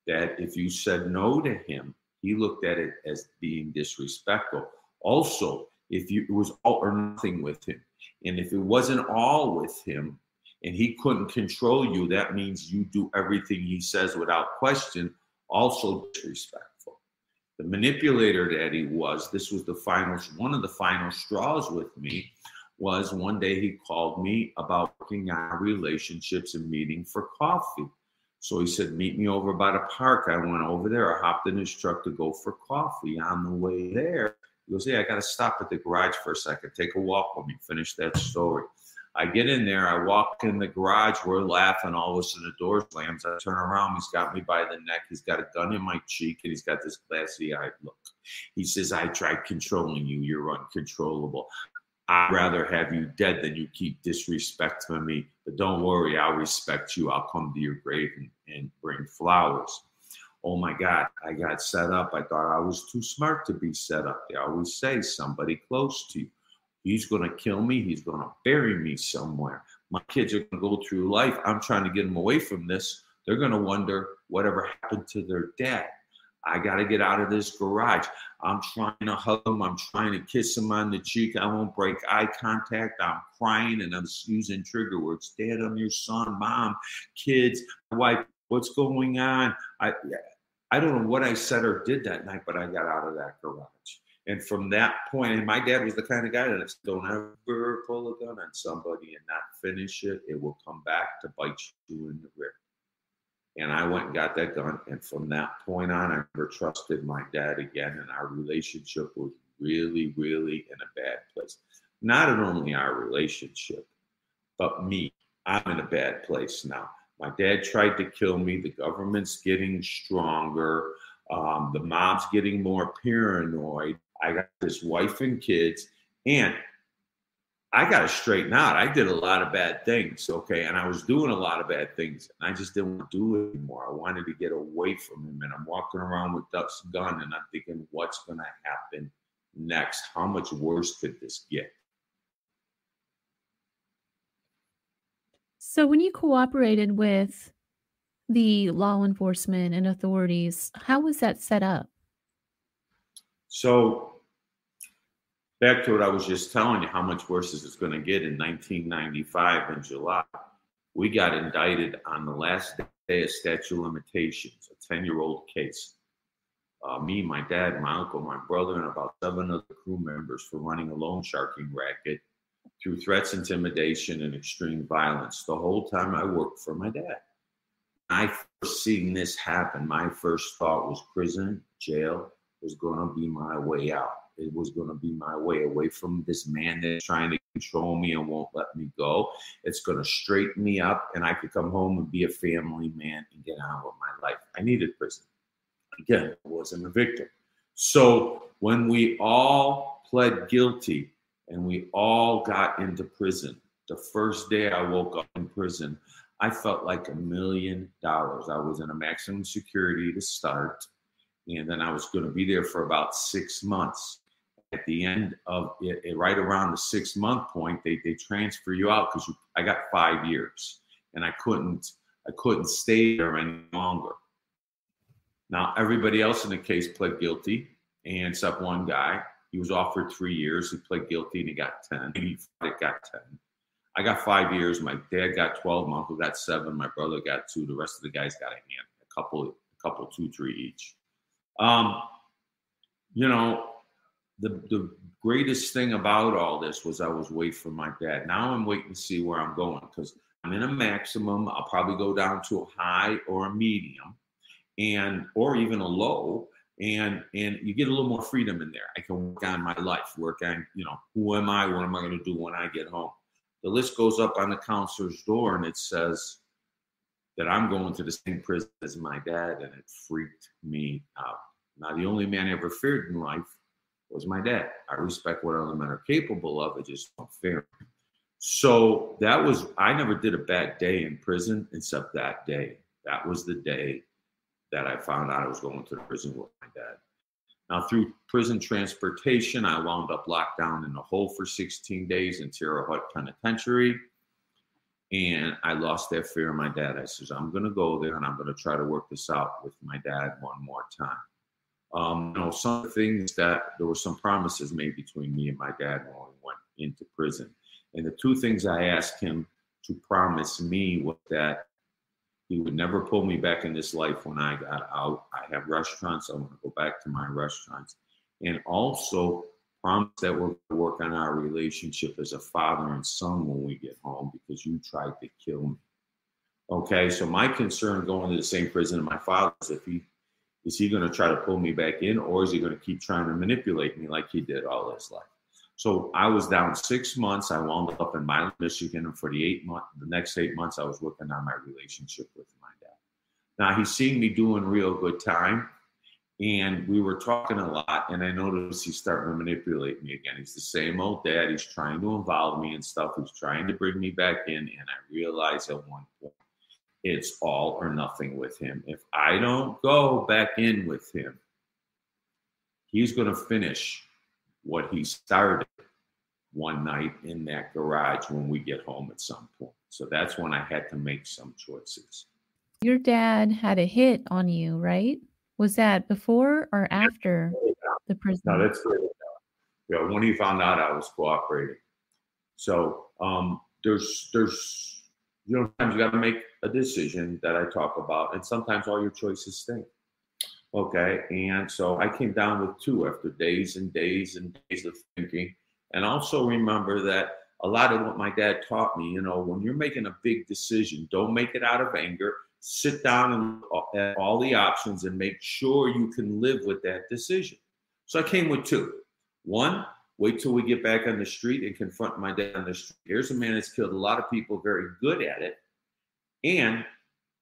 that if you said no to him, he looked at it as being disrespectful. Also, if you it was all or nothing with him, and if it wasn't all with him, and he couldn't control you, that means you do everything he says without question. Also disrespectful. The manipulator that he was, this was the final one of the final straws with me was one day he called me about working on relationships and meeting for coffee. So he said, Meet me over by the park. I went over there. I hopped in his truck to go for coffee. On the way there, he goes, Hey, I got to stop at the garage for a second. Take a walk with me. Finish that story. I get in there. I walk in the garage. We're laughing. All of a sudden, the door slams. I turn around. He's got me by the neck. He's got a gun in my cheek, and he's got this glassy eyed look. He says, I tried controlling you. You're uncontrollable. I'd rather have you dead than you keep disrespecting me. But don't worry, I'll respect you. I'll come to your grave and, and bring flowers. Oh my God, I got set up. I thought I was too smart to be set up. They always say somebody close to you. He's going to kill me. He's going to bury me somewhere. My kids are going to go through life. I'm trying to get them away from this. They're going to wonder whatever happened to their dad. I got to get out of this garage. I'm trying to hug him. I'm trying to kiss him on the cheek. I won't break eye contact. I'm crying and I'm using trigger words. Dad, I'm your son. Mom, kids, wife. What's going on? I I don't know what I said or did that night, but I got out of that garage. And from that point, and my dad was the kind of guy that said, don't ever pull a gun on somebody and not finish it. It will come back to bite you in the rear. And I went and got that gun. And from that point on, I never trusted my dad again. And our relationship was really, really in a bad place. Not only our relationship, but me. I'm in a bad place now. My dad tried to kill me. The government's getting stronger. Um, the mob's getting more paranoid. I got this wife and kids. And I got to straighten out. I did a lot of bad things, okay, and I was doing a lot of bad things, and I just didn't want to do it anymore. I wanted to get away from him, and I'm walking around with Duck's gun, and I'm thinking, what's going to happen next? How much worse could this get? So, when you cooperated with the law enforcement and authorities, how was that set up? So, back to what I was just telling you, how much worse is it going to get in 1995 in July. We got indicted on the last day of statute limitations, a 10 year old case. Uh, me, my dad, my uncle, my brother, and about seven other crew members for running a loan sharking racket through threats, intimidation, and extreme violence. The whole time I worked for my dad. I first seen this happen, my first thought was prison, jail was going to be my way out it was going to be my way away from this man that's trying to control me and won't let me go. It's going to straighten me up, and I could come home and be a family man and get on with my life. I needed prison. Again, I wasn't a victim. So when we all pled guilty and we all got into prison, the first day I woke up in prison, I felt like a million dollars. I was in a maximum security to start, and then I was going to be there for about six months at the end of it, right around the six month point, they, they transfer you out because I got five years and I couldn't I couldn't stay there any longer. Now everybody else in the case pled guilty, and except one guy. He was offered three years. He pled guilty and he got ten. He got ten. I got five years. My dad got twelve. My uncle got seven. My brother got two. The rest of the guys got a hand. A couple, a couple, two, three each. Um, you know, the the greatest thing about all this was I was waiting for my dad. Now I'm waiting to see where I'm going because I'm in a maximum. I'll probably go down to a high or a medium, and or even a low. And and you get a little more freedom in there. I can work on my life, work on you know who am I, what am I going to do when I get home. The list goes up on the counselor's door, and it says that I'm going to the same prison as my dad, and it freaked me out. Now the only man I ever feared in life was my dad. I respect what other men are capable of. It just don't fair. So that was I never did a bad day in prison except that day. That was the day that I found out I was going to prison with my dad. Now through prison transportation, I wound up locked down in a hole for 16 days in Terre Haute Penitentiary. And I lost that fear of my dad. I says, I'm going to go there and I'm going to try to work this out with my dad one more time. Um, you know, some things that there were some promises made between me and my dad when we went into prison. And the two things I asked him to promise me was that he would never pull me back in this life when I got out. I have restaurants. I want to go back to my restaurants. And also promise that we're going to work on our relationship as a father and son when we get home because you tried to kill me. Okay, so my concern going to the same prison as my father is if he is he going to try to pull me back in or is he going to keep trying to manipulate me like he did all his life? So I was down six months. I wound up in Milan, Michigan, and for the eight month, the next eight months, I was working on my relationship with my dad. Now he's seeing me doing real good time, and we were talking a lot. And I noticed he's starting to manipulate me again. He's the same old dad. He's trying to involve me in stuff. He's trying to bring me back in. And I realized at one point, it's all or nothing with him. If I don't go back in with him, he's going to finish what he started one night in that garage when we get home at some point. So that's when I had to make some choices. Your dad had a hit on you, right? Was that before or after the prison? No, that's. Yeah, when he found out I was cooperating. So um, there's there's you know sometimes you got to make a decision that I talk about, and sometimes all your choices stink. Okay. And so I came down with two after days and days and days of thinking. And also remember that a lot of what my dad taught me, you know, when you're making a big decision, don't make it out of anger. Sit down and look at all the options and make sure you can live with that decision. So I came with two. One, wait till we get back on the street and confront my dad on the street. Here's a man that's killed a lot of people, very good at it. And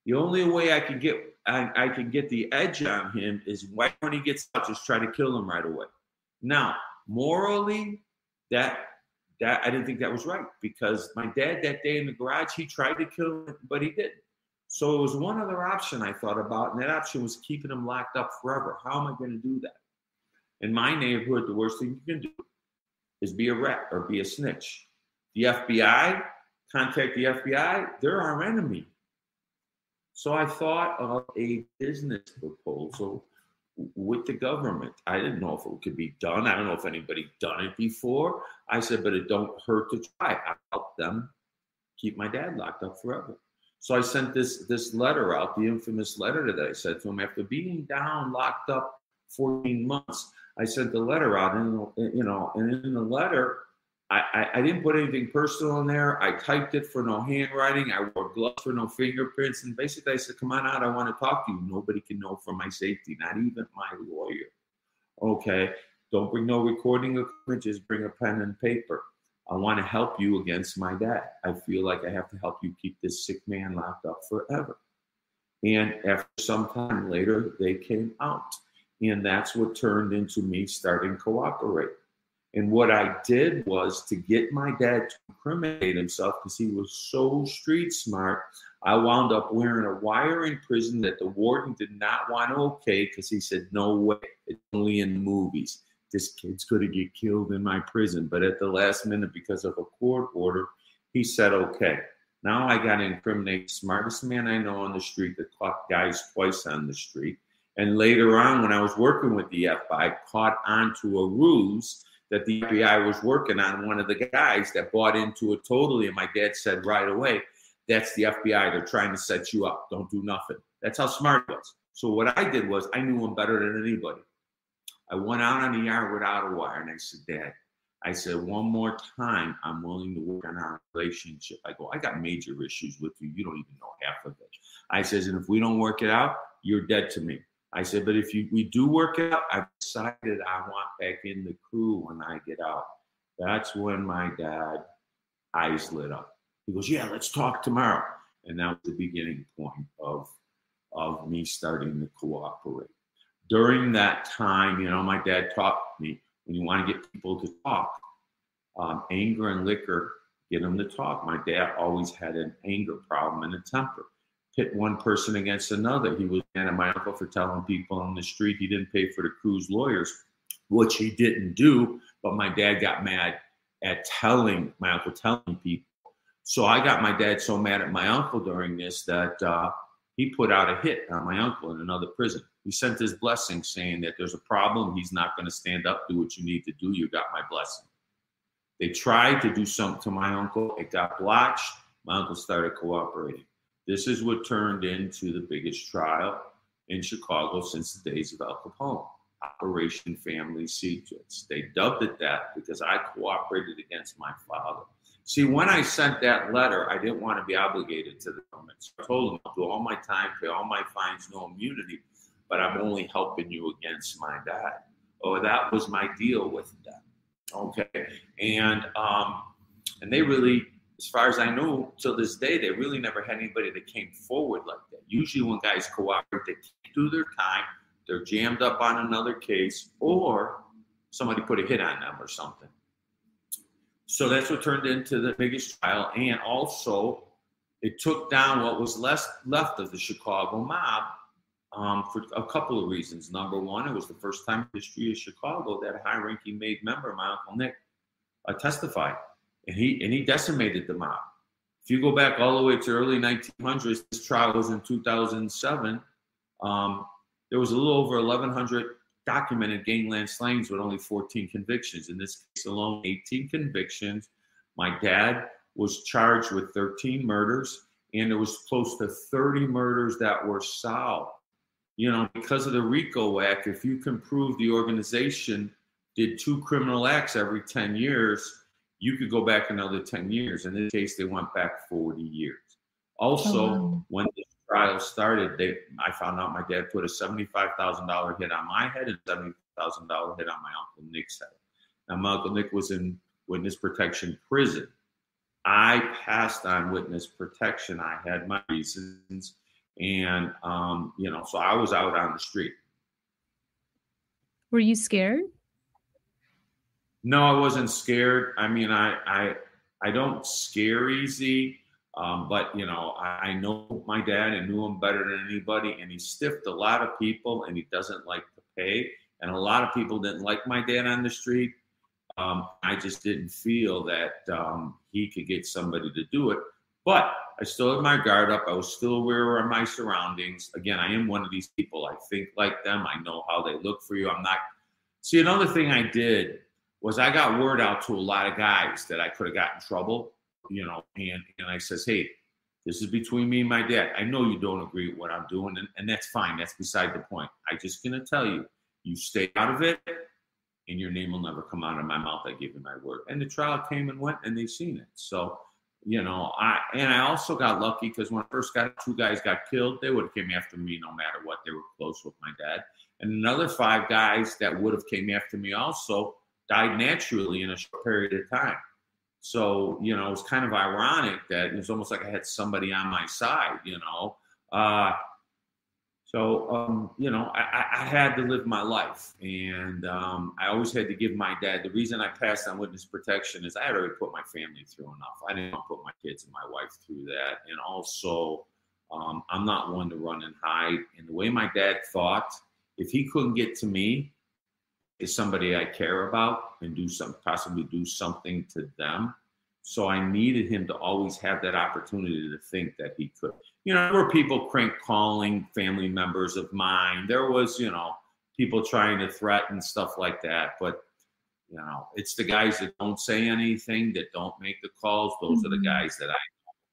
the only way I can get I, I can get the edge on him is when he gets out, just try to kill him right away. Now, morally, that that I didn't think that was right because my dad that day in the garage, he tried to kill him, but he didn't. So it was one other option I thought about, and that option was keeping him locked up forever. How am I going to do that? In my neighborhood, the worst thing you can do is be a rat or be a snitch. The FBI, contact the FBI, they're our enemy. So I thought of a business proposal with the government. I didn't know if it could be done. I don't know if anybody done it before. I said, but it don't hurt to try. I helped them keep my dad locked up forever. So I sent this this letter out, the infamous letter that I said to him after being down, locked up 14 months. I sent the letter out, and you know, and in the letter, I, I, didn't put anything personal in there. I typed it for no handwriting. I wore gloves for no fingerprints. And basically, I said, Come on out. I want to talk to you. Nobody can know for my safety, not even my lawyer. Okay. Don't bring no recording equipment. Just bring a pen and paper. I want to help you against my dad. I feel like I have to help you keep this sick man locked up forever. And after some time later, they came out. And that's what turned into me starting cooperate. And what I did was to get my dad to incriminate himself because he was so street smart. I wound up wearing a wire in prison that the warden did not want to okay because he said, No way, it's only in movies. This kid's going to get killed in my prison. But at the last minute, because of a court order, he said, Okay. Now I got to incriminate the smartest man I know on the street that caught guys twice on the street. And later on, when I was working with the FBI, caught onto a ruse that the FBI was working on one of the guys that bought into it totally. And my dad said right away, that's the FBI. They're trying to set you up. Don't do nothing. That's how smart he was. So what I did was I knew him better than anybody. I went out on the yard without a wire and I said, Dad, I said, one more time, I'm willing to work on our relationship. I go, I got major issues with you. You don't even know half of it. I says, and if we don't work it out, you're dead to me. I said, but if you, we do work out, I've decided I want back in the crew when I get out. That's when my dad eyes lit up. He goes, yeah, let's talk tomorrow. And that was the beginning point of, of me starting to cooperate. During that time, you know, my dad taught me when you want to get people to talk, um, anger and liquor get them to talk. My dad always had an anger problem and a temper pit one person against another. He was mad at my uncle for telling people on the street he didn't pay for the crew's lawyers, which he didn't do. But my dad got mad at telling my uncle telling people So I got my dad so mad at my uncle during this that uh, he put out a hit on my uncle in another prison. He sent his blessing saying that there's a problem. He's not going to stand up, do what you need to do. You got my blessing. They tried to do something to my uncle. It got blotched. My uncle started cooperating. This is what turned into the biggest trial in Chicago since the days of Al Capone. Operation Family Secrets. They dubbed it that because I cooperated against my father. See, when I sent that letter, I didn't want to be obligated to the government. So I told them I'll do all my time, pay all my fines, no immunity, but I'm only helping you against my dad. Oh, that was my deal with them. Okay, and um, and they really, as far as I know, till this day, they really never had anybody that came forward like that. Usually, when guys cooperate, they do their time, they're jammed up on another case, or somebody put a hit on them or something. So that's what turned into the biggest trial, and also it took down what was less left of the Chicago mob um, for a couple of reasons. Number one, it was the first time in the history of Chicago that a high-ranking made member, my uncle Nick, uh, testified, and he and he decimated the mob. If you go back all the way to early 1900s, this trial was in 2007. Um, there was a little over 1,100 documented gangland slayings with only 14 convictions. In this case alone, 18 convictions. My dad was charged with 13 murders, and there was close to 30 murders that were solved you know, because of the RICO Act, if you can prove the organization did two criminal acts every 10 years, you could go back another 10 years. In this case, they went back 40 years. Also, oh, wow. when the trial started, they I found out my dad put a $75,000 hit on my head and $70,000 hit on my uncle Nick's head. Now, my uncle Nick was in witness protection prison. I passed on witness protection. I had my reasons and, um, you know, so I was out on the street. Were you scared? No, I wasn't scared. I mean, I, I, I don't scare easy. Um, but you know, I, I, know my dad and knew him better than anybody, and he stiffed a lot of people, and he doesn't like to pay. And a lot of people didn't like my dad on the street. Um, I just didn't feel that um, he could get somebody to do it. But I still had my guard up. I was still aware of my surroundings. Again, I am one of these people. I think like them. I know how they look for you. I'm not. See, another thing I did was I got word out to a lot of guys that I could have gotten in trouble, you know, and, and I says, hey, this is between me and my dad. I know you don't agree with what I'm doing, and, and that's fine. That's beside the point. I just gonna tell you, you stay out of it, and your name will never come out of my mouth. I give you my word. And the trial came and went, and they seen it. So you know, I and I also got lucky because when I first got two guys got killed, they would have came after me no matter what. They were close with my dad, and another five guys that would have came after me also died naturally in a short period of time. So you know, it was kind of ironic that it was almost like I had somebody on my side. You know, uh, so, um, you know, I, I, had to live my life. And um, I always had to give my dad the reason I passed on witness protection is I had already put my family through enough. I didn't want to put my kids and my wife through that. And also, um, I'm not one to run and hide. And the way my dad thought, if he couldn't get to me, is somebody I care about and do some possibly do something to them. So I needed him to always have that opportunity to think that he could you know, there were people crank calling family members of mine. There was, you know, people trying to threaten stuff like that. But, you know, it's the guys that don't say anything, that don't make the calls. Those mm-hmm. are the mm-hmm. guys that I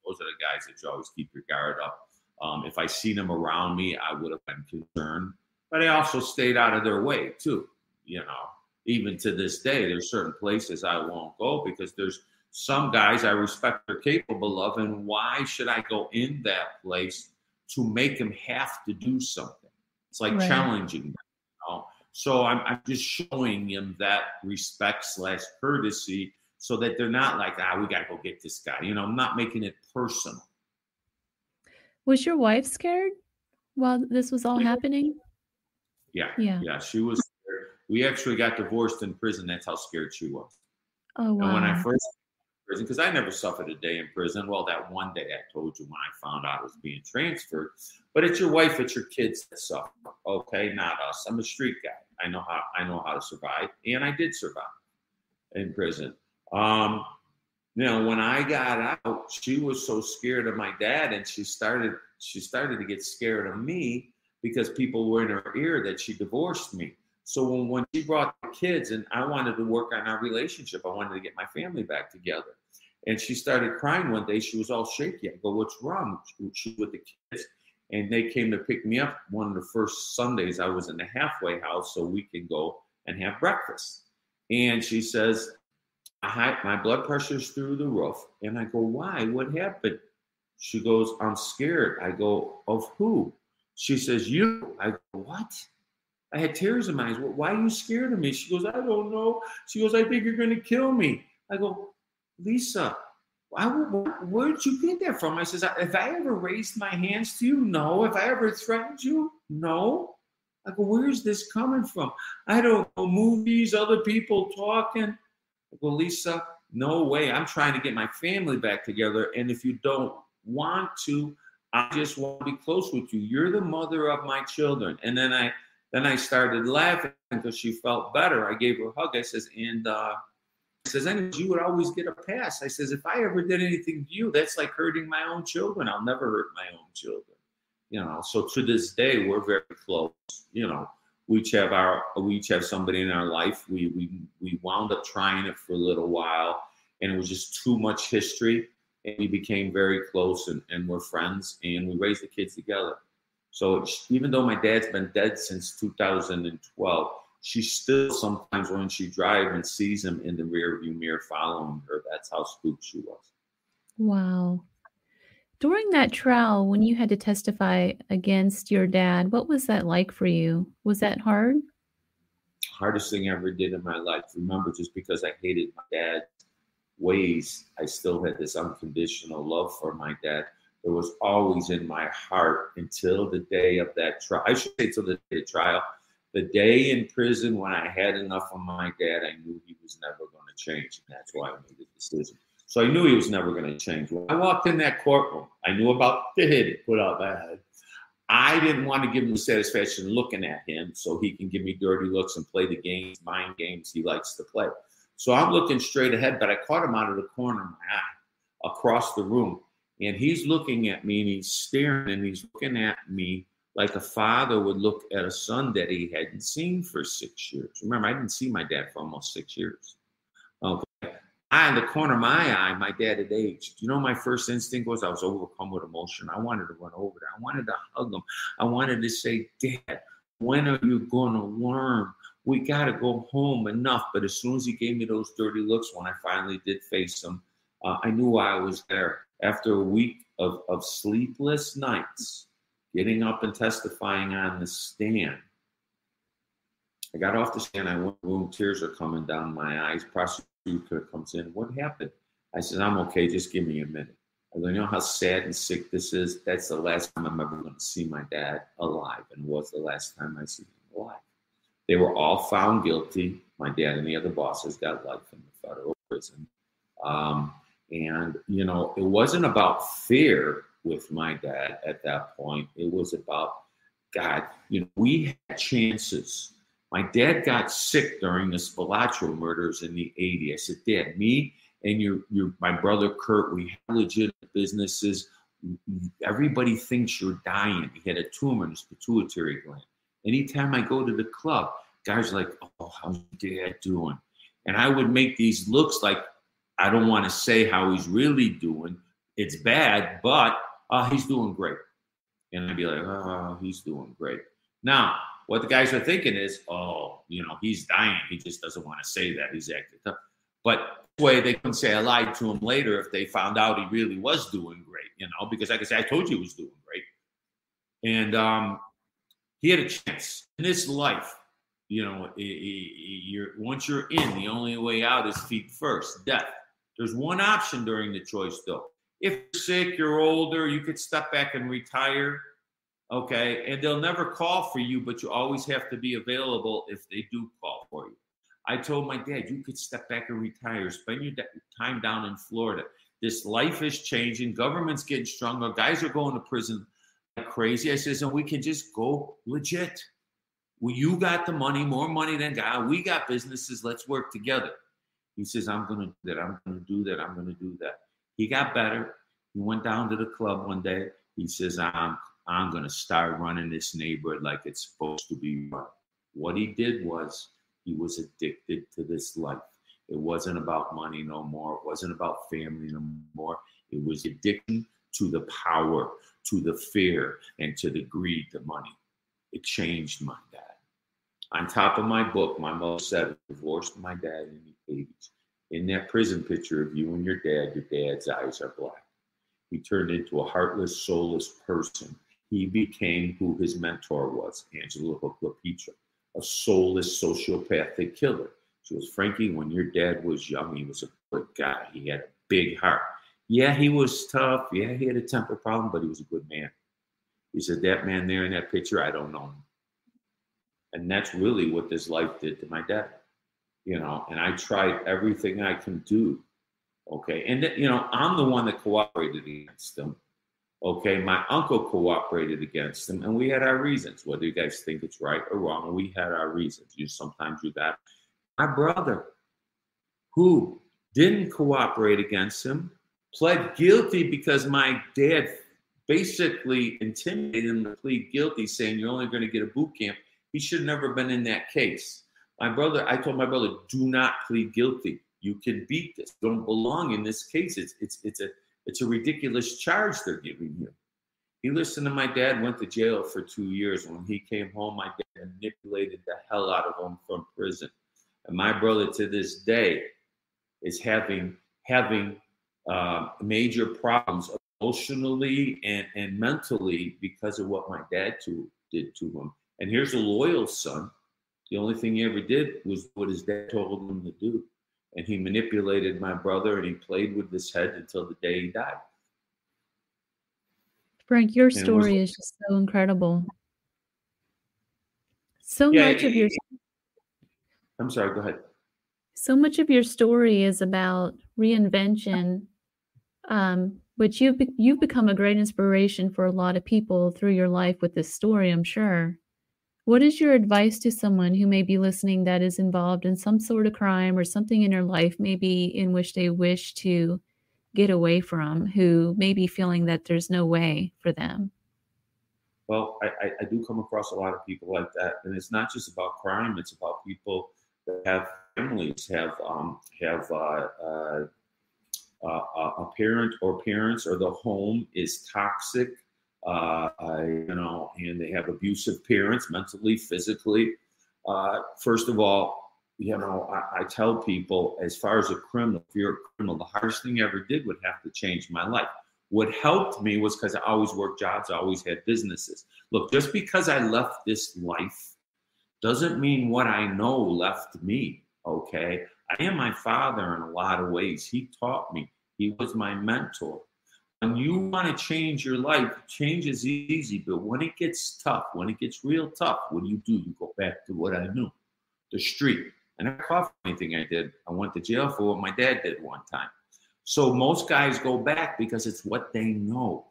Those are the guys that you always keep your guard up. Um, if I see them around me, I would have been concerned. But I also stayed out of their way too. You know, even to this day, there's certain places I won't go because there's some guys I respect are capable of, and why should I go in that place to make them have to do something? It's like right. challenging them. You know? So I'm, I'm just showing them that respect slash courtesy so that they're not like, ah, we got to go get this guy. You know, I'm not making it personal. Was your wife scared while this was all happening? Yeah. Yeah. Yeah. She was. We actually got divorced in prison. That's how scared she was. Oh, wow. And when I first prison because I never suffered a day in prison. Well, that one day I told you when I found out I was being transferred. But it's your wife, it's your kids that suffer. Okay, not us. I'm a street guy. I know how I know how to survive, and I did survive in prison. Um, you know, when I got out, she was so scared of my dad, and she started she started to get scared of me because people were in her ear that she divorced me. So when, when she brought the kids and I wanted to work on our relationship, I wanted to get my family back together. And she started crying one day. She was all shaky. I go, What's wrong? She, with the kids. And they came to pick me up one of the first Sundays I was in the halfway house so we can go and have breakfast. And she says, my blood pressure's through the roof. And I go, Why? What happened? She goes, I'm scared. I go, Of who? She says, You. I go, What? I had tears in my eyes. Why are you scared of me? She goes, I don't know. She goes, I think you're going to kill me. I go, Lisa, why, where did you get that from? I says, if I ever raised my hands to you, no. If I ever threatened you, no. I go, where's this coming from? I don't know. Movies, other people talking. I go, Lisa, no way. I'm trying to get my family back together. And if you don't want to, I just want to be close with you. You're the mother of my children. And then I then I started laughing because she felt better. I gave her a hug. I says, and uh, I says, anyways, you would always get a pass. I says, if I ever did anything to you, that's like hurting my own children. I'll never hurt my own children. You know, so to this day, we're very close. You know, we each have our we each have somebody in our life. We we we wound up trying it for a little while, and it was just too much history. And we became very close, and, and we're friends, and we raised the kids together. So even though my dad's been dead since 2012, she still sometimes when she drives and sees him in the rearview mirror following her. That's how spooked she was. Wow. During that trial, when you had to testify against your dad, what was that like for you? Was that hard? Hardest thing I ever did in my life. Remember, just because I hated my dad's ways, I still had this unconditional love for my dad it was always in my heart until the day of that trial. I should say till the day of trial. The day in prison when I had enough of my dad, I knew he was never going to change. And that's why I made the decision. So I knew he was never going to change. When I walked in that courtroom, I knew about the hit put out bad. I didn't want to give him the satisfaction looking at him so he can give me dirty looks and play the games, mind games he likes to play. So I'm looking straight ahead, but I caught him out of the corner of my eye across the room. And he's looking at me and he's staring and he's looking at me like a father would look at a son that he hadn't seen for six years. Remember, I didn't see my dad for almost six years. Okay. I, in the corner of my eye, my dad had aged. You know, my first instinct was I was overcome with emotion. I wanted to run over there. I wanted to hug him. I wanted to say, Dad, when are you going to learn? We got to go home enough. But as soon as he gave me those dirty looks, when I finally did face him, uh, I knew I was there after a week of, of sleepless nights, getting up and testifying on the stand. I got off the stand. I went room. Tears are coming down my eyes. Prosecutor comes in. What happened? I said, I'm okay. Just give me a minute. I go, you know how sad and sick this is? That's the last time I'm ever going to see my dad alive, and was the last time I see him alive. They were all found guilty. My dad and the other bosses got life in the federal prison. Um, and, you know, it wasn't about fear with my dad at that point. It was about, God, you know, we had chances. My dad got sick during the Spilotro murders in the 80s. I said, Dad, me and your, your my brother Kurt, we have legit businesses. Everybody thinks you're dying. He had a tumor in his pituitary gland. Anytime I go to the club, guys are like, oh, how's your dad doing? And I would make these looks like I don't want to say how he's really doing. It's bad, but uh, he's doing great. And I'd be like, oh, he's doing great. Now, what the guys are thinking is, oh, you know, he's dying. He just doesn't want to say that. He's acting tough. But way they couldn't say I lied to him later if they found out he really was doing great, you know, because like I said, I told you he was doing great. And um, he had a chance in this life. You know, you're once you're in, the only way out is feet first, death. There's one option during the choice, though. If you're sick, you're older, you could step back and retire. Okay. And they'll never call for you, but you always have to be available if they do call for you. I told my dad, you could step back and retire, spend your time down in Florida. This life is changing, government's getting stronger, guys are going to prison like crazy. I says, and we can just go legit. Well, you got the money, more money than God. We got businesses. Let's work together. He says, I'm going to do that. I'm going to do that. I'm going to do that. He got better. He went down to the club one day. He says, I'm, I'm going to start running this neighborhood like it's supposed to be run. What he did was he was addicted to this life. It wasn't about money no more. It wasn't about family no more. It was addiction to the power, to the fear, and to the greed, the money. It changed my dad. On top of my book, my mother said, divorced my dad in the 80s. In that prison picture of you and your dad, your dad's eyes are black. He turned into a heartless, soulless person. He became who his mentor was, Angelo Hook Petra, a soulless sociopathic killer. She was Frankie, when your dad was young, he was a good guy. He had a big heart. Yeah, he was tough. Yeah, he had a temper problem, but he was a good man. He said, That man there in that picture, I don't know him. And that's really what this life did to my dad, you know. And I tried everything I can do. Okay. And, you know, I'm the one that cooperated against them, Okay. My uncle cooperated against them, and we had our reasons, whether you guys think it's right or wrong. We had our reasons. You sometimes you got my brother who didn't cooperate against him, pled guilty because my dad basically intimidated him to plead guilty, saying you're only going to get a boot camp. He should have never been in that case. My brother, I told my brother, do not plead guilty. You can beat this. Don't belong in this case. It's it's it's a it's a ridiculous charge they're giving you. He listened to my dad, went to jail for two years. When he came home, my dad manipulated the hell out of him from prison. And my brother to this day is having having uh, major problems emotionally and, and mentally because of what my dad to, did to him. And here's a loyal son. The only thing he ever did was what his dad told him to do. And he manipulated my brother and he played with his head until the day he died. Frank, your story was, is just so incredible. So yeah, much of your I'm sorry, go ahead. So much of your story is about reinvention, um, which you've be- you've become a great inspiration for a lot of people through your life with this story. I'm sure. What is your advice to someone who may be listening that is involved in some sort of crime or something in their life, maybe in which they wish to get away from, who may be feeling that there's no way for them? Well, I, I do come across a lot of people like that, and it's not just about crime; it's about people that have families, have um, have uh, uh, uh, a parent or parents, or the home is toxic uh, you know, and they have abusive parents, mentally, physically. Uh, first of all, you know, I, I, tell people, as far as a criminal, if you're a criminal, the hardest thing I ever did would have to change my life. What helped me was because I always worked jobs, I always had businesses. Look, just because I left this life doesn't mean what I know left me. Okay. I am my father in a lot of ways. He taught me, he was my mentor when you want to change your life, change is easy, but when it gets tough, when it gets real tough, what do you do? You go back to what I knew, the street. And I caught anything I did. I went to jail for what my dad did one time. So most guys go back because it's what they know.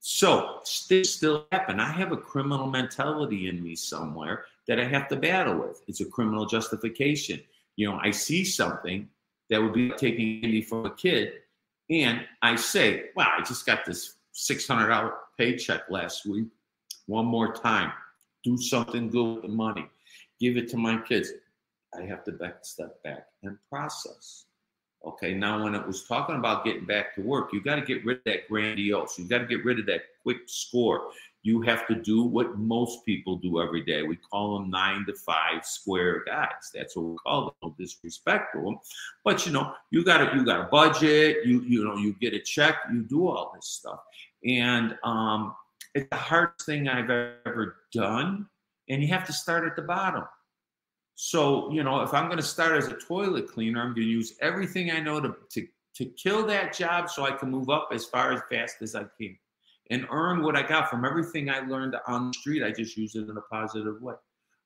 So this still happen. I have a criminal mentality in me somewhere that I have to battle with. It's a criminal justification. You know, I see something that would be taking candy from a kid and I say, wow, I just got this $600 paycheck last week. One more time, do something good with the money, give it to my kids. I have to back, step back and process. Okay, now when it was talking about getting back to work, you got to get rid of that grandiose. You got to get rid of that quick score. You have to do what most people do every day. We call them nine to five square guys. That's what we call them. No disrespect to them, but you know, you got to you got a budget. You you know, you get a check. You do all this stuff, and um, it's the hardest thing I've ever done. And you have to start at the bottom. So, you know, if I'm going to start as a toilet cleaner, I'm going to use everything I know to, to, to kill that job so I can move up as far as fast as I can and earn what I got from everything I learned on the street. I just use it in a positive way.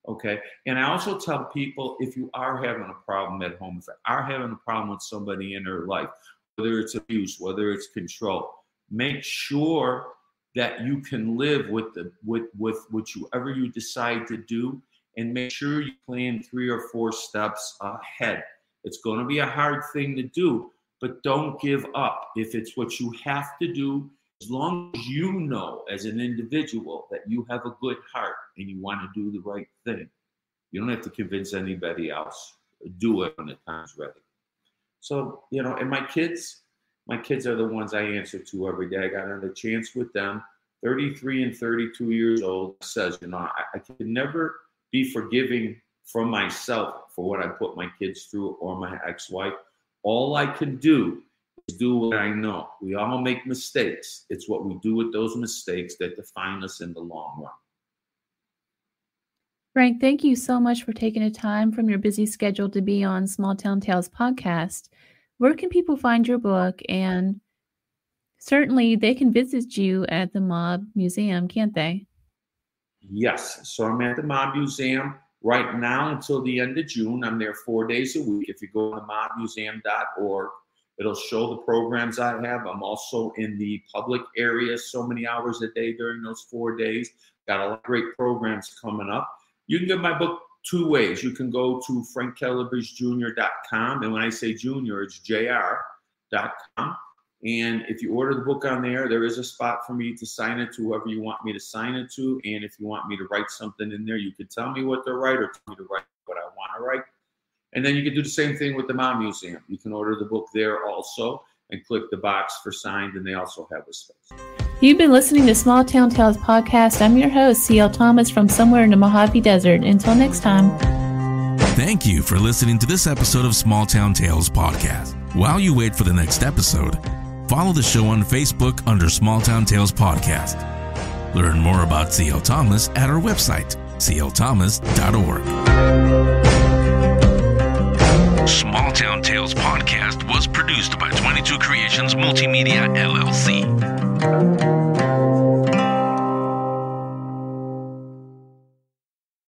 Okay. And I also tell people if you are having a problem at home, if you are having a problem with somebody in their life, whether it's abuse, whether it's control, make sure that you can live with the with with whichever you decide to do and make sure you plan three or four steps ahead It's going to be a hard thing to do, but don't give up. If it's what you have to do, as long as you know as an individual that you have a good heart and you want to do the right thing, you don't have to convince anybody else. Do it when the time's ready. So, you know, and my kids, my kids are the ones I answer to every day. I got another chance with them. 33 and 32 years old says, you know, I, I can never be forgiving from myself for what I put my kids through or my ex-wife. All I can do do what I know. We all make mistakes. It's what we do with those mistakes that define us in the long run. Frank, thank you so much for taking the time from your busy schedule to be on Small Town Tales podcast. Where can people find your book? And certainly they can visit you at the Mob Museum, can't they? Yes. So I'm at the Mob Museum right now until the end of June. I'm there four days a week. If you go to mobmuseum.org, it'll show the programs I have. I'm also in the public area so many hours a day during those four days. Got a lot of great programs coming up. You can get my book two ways. You can go to frankcalabresejr.com. And when I say junior, it's jr.com. And if you order the book on there, there is a spot for me to sign it to whoever you want me to sign it to. And if you want me to write something in there, you can tell me what to write or tell me to write what I want to write. And then you can do the same thing with the Mob Museum. You can order the book there also and click the box for signed, and they also have a space. You've been listening to Small Town Tales podcast. I'm your host, C.L. Thomas from somewhere in the Mojave Desert. Until next time. Thank you for listening to this episode of Small Town Tales podcast. While you wait for the next episode, follow the show on Facebook under Small Town Tales podcast. Learn more about C.L. Thomas at our website, clthomas.org. Small Town Tales podcast was produced by 22 Creations Multimedia LLC.